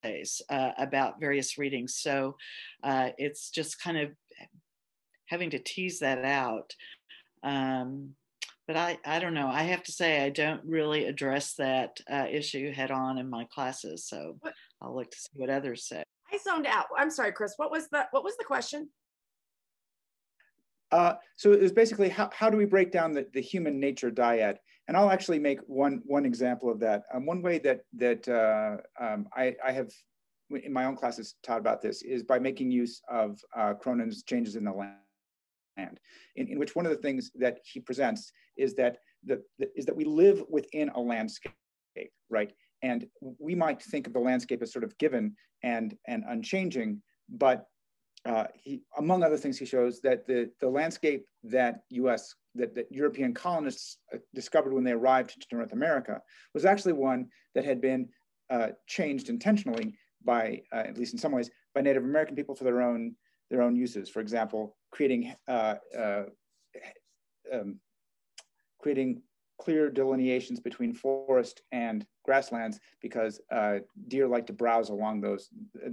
uh, about various readings. So uh, it's just kind of having to tease that out. Um, but I, I don't know. I have to say, I don't really address that uh, issue head on in my classes. So what? I'll look to see what others say. I zoned out. I'm sorry, Chris. What was the what was the question? Uh, so it was basically how, how do we break down the, the human nature dyad? And I'll actually make one one example of that. Um, one way that that uh, um, I, I have in my own classes taught about this is by making use of uh, Cronon's changes in the land, in, in which one of the things that he presents is that the, the is that we live within a landscape, right? And we might think of the landscape as sort of given and and unchanging, but uh, he, among other things, he shows that the, the landscape that US, that, that European colonists uh, discovered when they arrived to North America was actually one that had been uh, changed intentionally by, uh, at least in some ways, by Native American people for their own, their own uses. For example, creating, uh, uh, um, creating clear delineations between forest and grasslands because uh, deer like to browse along those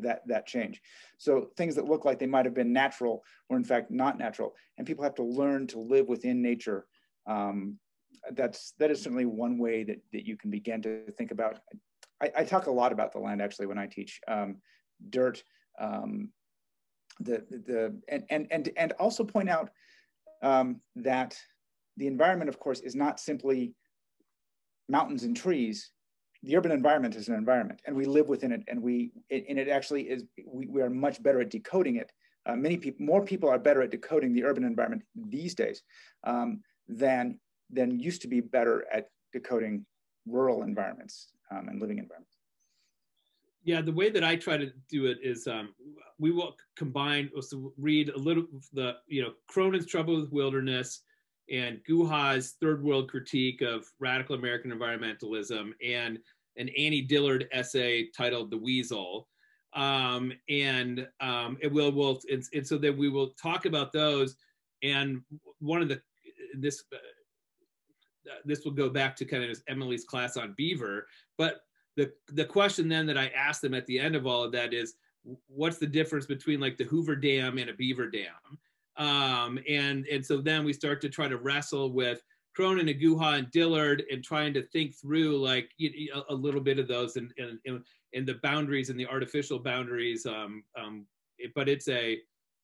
that that change. So things that look like they might have been natural were in fact not natural, and people have to learn to live within nature. Um, that's that is certainly one way that that you can begin to think about. I, I talk a lot about the land actually when I teach um, dirt. Um, the the and and and and also point out um, that the environment, of course, is not simply mountains and trees. The urban environment is an environment, and we live within it. And we, it, and it actually is. We, we are much better at decoding it. Uh, many people, more people are better at decoding the urban environment these days um, than than used to be better at decoding rural environments um, and living environments. Yeah, the way that I try to do it is um, we will combine, so read a little of the you know Cronon's Trouble with Wilderness, and Guha's third world critique of radical American environmentalism and an Annie Dillard essay titled The Weasel. Um, and um, it will, will so then we will talk about those. And one of the, this, uh, this will go back to kind of Emily's class on beaver. But the, the question then that I asked them at the end of all of that is, what's the difference between like the Hoover Dam and a beaver dam? Um, and, and so then we start to try to wrestle with Cronon and Guha and Dillard and trying to think through like a, a little bit of those and, and, and the boundaries and the artificial boundaries. Um, um, it, but it's a,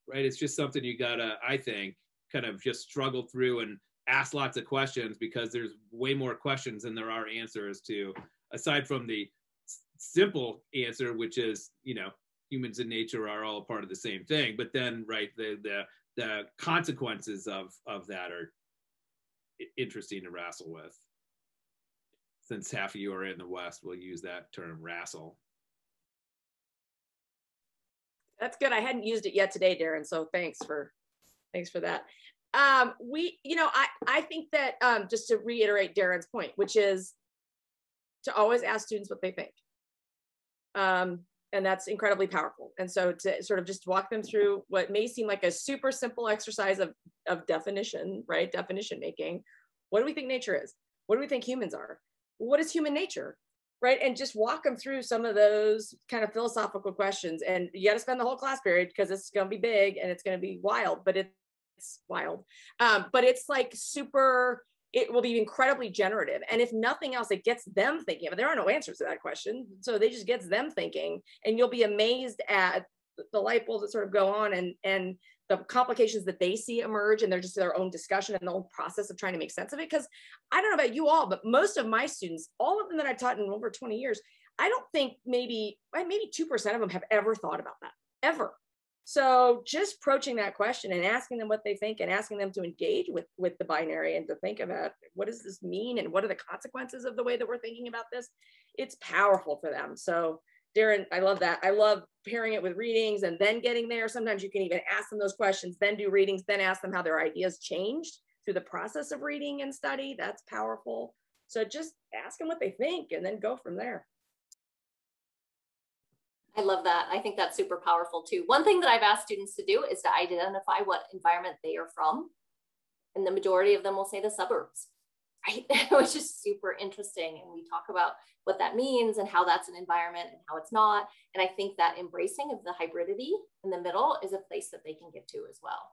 right, it's just something you gotta, I think, kind of just struggle through and ask lots of questions because there's way more questions than there are answers to, aside from the simple answer, which is, you know, humans and nature are all part of the same thing. But then, right, the the the consequences of of that are interesting to wrestle with. Since half of you are in the West, we'll use that term wrestle. That's good. I hadn't used it yet today, Darren. So thanks for thanks for that. Um, we, you know, I I think that um, just to reiterate Darren's point, which is to always ask students what they think. Um, and that's incredibly powerful. And so to sort of just walk them through what may seem like a super simple exercise of, of definition, right? Definition making. What do we think nature is? What do we think humans are? What is human nature? Right. And just walk them through some of those kind of philosophical questions. And you got to spend the whole class period because it's going to be big and it's going to be wild, but it's wild. Um, but it's like super it will be incredibly generative. And if nothing else, it gets them thinking. But there are no answers to that question. So they just gets them thinking. And you'll be amazed at the light bulbs that sort of go on and and the complications that they see emerge and they're just their own discussion and the whole process of trying to make sense of it. Because I don't know about you all, but most of my students, all of them that I've taught in over 20 years, I don't think maybe maybe 2% of them have ever thought about that, ever. So just approaching that question and asking them what they think and asking them to engage with, with the binary and to think about what does this mean and what are the consequences of the way that we're thinking about this, it's powerful for them. So Darren, I love that. I love pairing it with readings and then getting there. Sometimes you can even ask them those questions, then do readings, then ask them how their ideas changed through the process of reading and study. That's powerful. So just ask them what they think and then go from there. I love that. I think that's super powerful too. One thing that I've asked students to do is to identify what environment they are from. And the majority of them will say the suburbs, right? Which is super interesting. And we talk about what that means and how that's an environment and how it's not. And I think that embracing of the hybridity in the middle is a place that they can get to as well.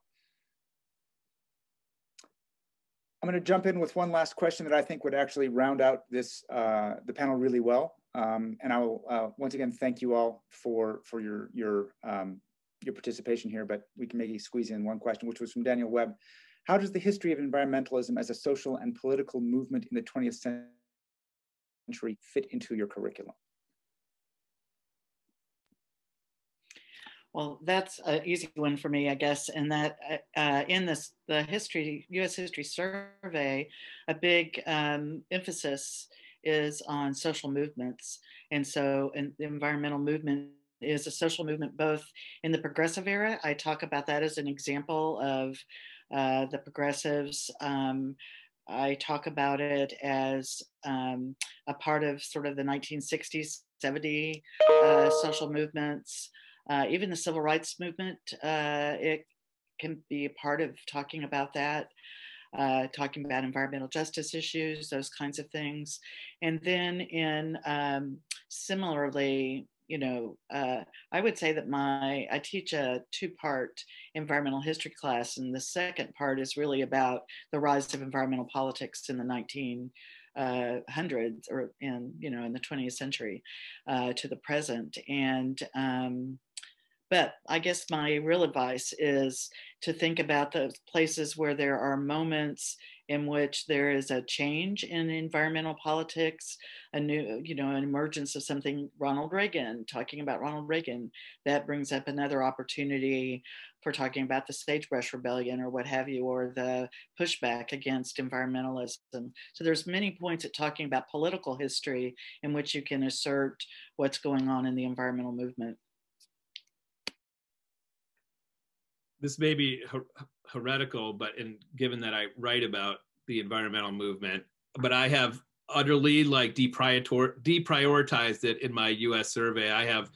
I'm going to jump in with one last question that I think would actually round out this uh, the panel really well. Um, and I will uh, once again thank you all for for your your um, your participation here. But we can maybe squeeze in one question, which was from Daniel Webb. How does the history of environmentalism as a social and political movement in the 20th century fit into your curriculum? Well, that's an easy one for me, I guess. And that uh, uh, in this the history U.S. History Survey, a big um, emphasis is on social movements. And so the environmental movement is a social movement both in the progressive era. I talk about that as an example of uh, the progressives. Um, I talk about it as um, a part of sort of the 1960s, 70 uh, social movements, uh, even the civil rights movement. Uh, it can be a part of talking about that uh, talking about environmental justice issues, those kinds of things. And then in um, similarly, you know, uh, I would say that my, I teach a two part environmental history class, and the second part is really about the rise of environmental politics in the 19 uh, hundreds or in you know in the 20th century uh, to the present and um, but I guess my real advice is to think about those places where there are moments in which there is a change in environmental politics, a new, you know, an emergence of something, Ronald Reagan, talking about Ronald Reagan, that brings up another opportunity for talking about the sagebrush rebellion or what have you, or the pushback against environmentalism. So there's many points at talking about political history in which you can assert what's going on in the environmental movement. This may be her- heretical, but in given that I write about the environmental movement, but I have utterly like deprioritor- deprioritized it in my U.S. survey. I have,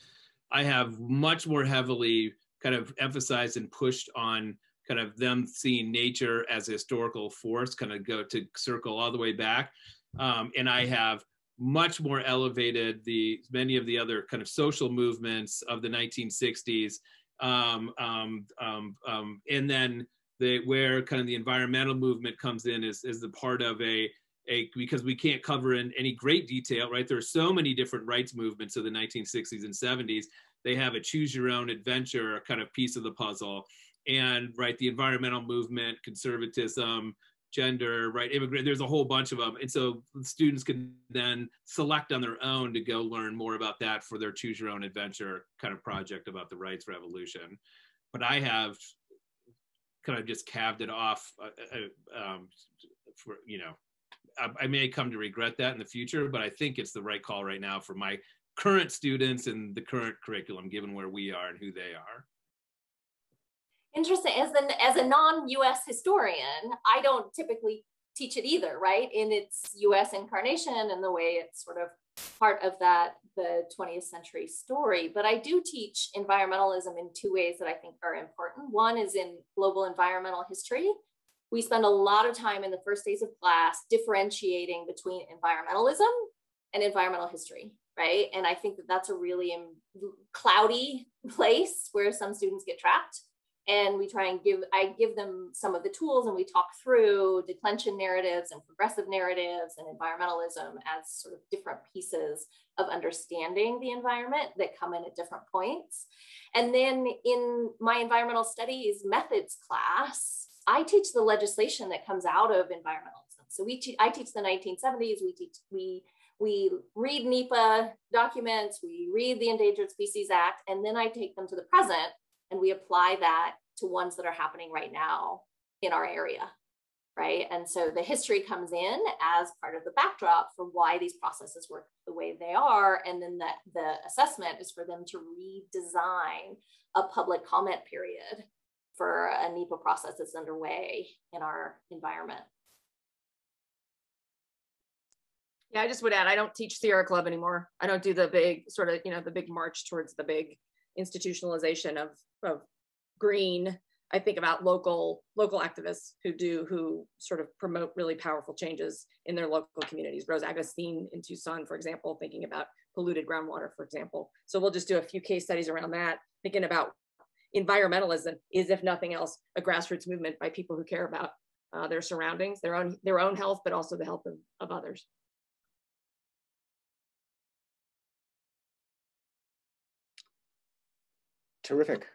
I have much more heavily kind of emphasized and pushed on kind of them seeing nature as a historical force, kind of go to circle all the way back, um, and I have much more elevated the many of the other kind of social movements of the 1960s um, um, um, um, and then the where kind of the environmental movement comes in is, is the part of a a, because we can't cover in any great detail, right? There are so many different rights movements of the 1960s and 70s. They have a choose your own adventure kind of piece of the puzzle. And right, the environmental movement, conservatism, gender, right, immigrant, there's a whole bunch of them. And so students can then select on their own to go learn more about that for their choose your own adventure kind of project about the rights revolution. But I have kind of just calved it off uh, uh, um, for, you know, I, I may come to regret that in the future, but I think it's the right call right now for my current students and the current curriculum, given where we are and who they are interesting as an as a non-us historian i don't typically teach it either right? In its us incarnation and the way it's sort of part of that the 20th century story. But i do teach environmentalism in two ways that i think are important. One is in global environmental history. We spend a lot of time in the first days of class differentiating between environmentalism and environmental history right? And i think that that's a really cloudy place where some students get trapped and we try and give i give them some of the tools and we talk through declension narratives and progressive narratives and environmentalism as sort of different pieces of understanding the environment that come in at different points. And then in my environmental studies methods class i teach the legislation that comes out of environmentalism. So we te- i teach the 1970s we teach we we read NEPA documents, we read the Endangered Species Act, and then I take them to the present and we apply that to ones that are happening right now in our area right and so the history comes in as part of the backdrop for why these processes work the way they are and then that the assessment is for them to redesign a public comment period for a NEPA process that's underway in our environment. Yeah, I just would add, I don't teach Sierra Club anymore. I don't do the big sort of, you know, the big march towards the big institutionalization of of green i think about local local activists who do who sort of promote really powerful changes in their local communities. Rose Augustine in tucson for example thinking about polluted groundwater for example. So we'll just do a few case studies around that thinking about environmentalism is if nothing else a grassroots movement by people who care about uh, their surroundings their own their own health but also the health of, of others. Terrific.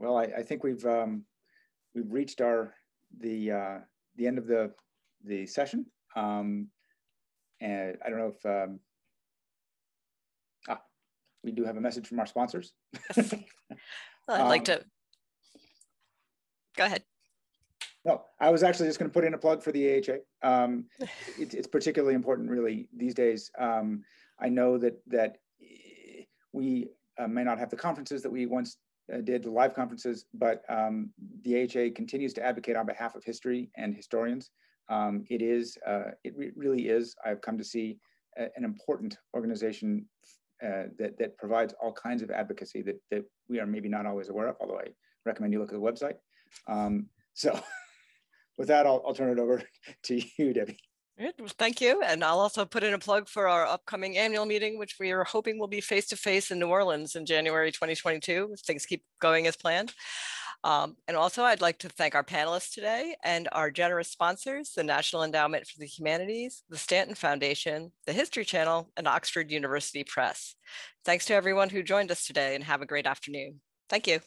Well, I, I think we've um, we've reached our the uh, the end of the the session. Um, and I don't know if um, ah, we do have a message from our sponsors. I'd like Um, to. Go ahead. No, I was actually just going to put in a plug for the AHA. Um, it, it's particularly important, really, these days. Um, I know that that eh, we uh, may not have the conferences that we once did, the live conferences, but um, the AHA continues to advocate on behalf of history and historians. Um, it is, uh, it re really is. I've come to see a, an important organization uh, that that provides all kinds of advocacy that that we are maybe not always aware of. Although I recommend you look at the website. Um, so with that, I'll, I'll turn it over to you, Debbie. Thank you. And I'll also put in a plug for our upcoming annual meeting, which we are hoping will be face-to-face in New Orleans in January 2022, if things keep going as planned. Um, and also I'd like to thank our panelists today and our generous sponsors, the National Endowment for the Humanities, the Stanton Foundation, the History Channel, and Oxford University Press. Thanks to everyone who joined us today and have a great afternoon. Thank you.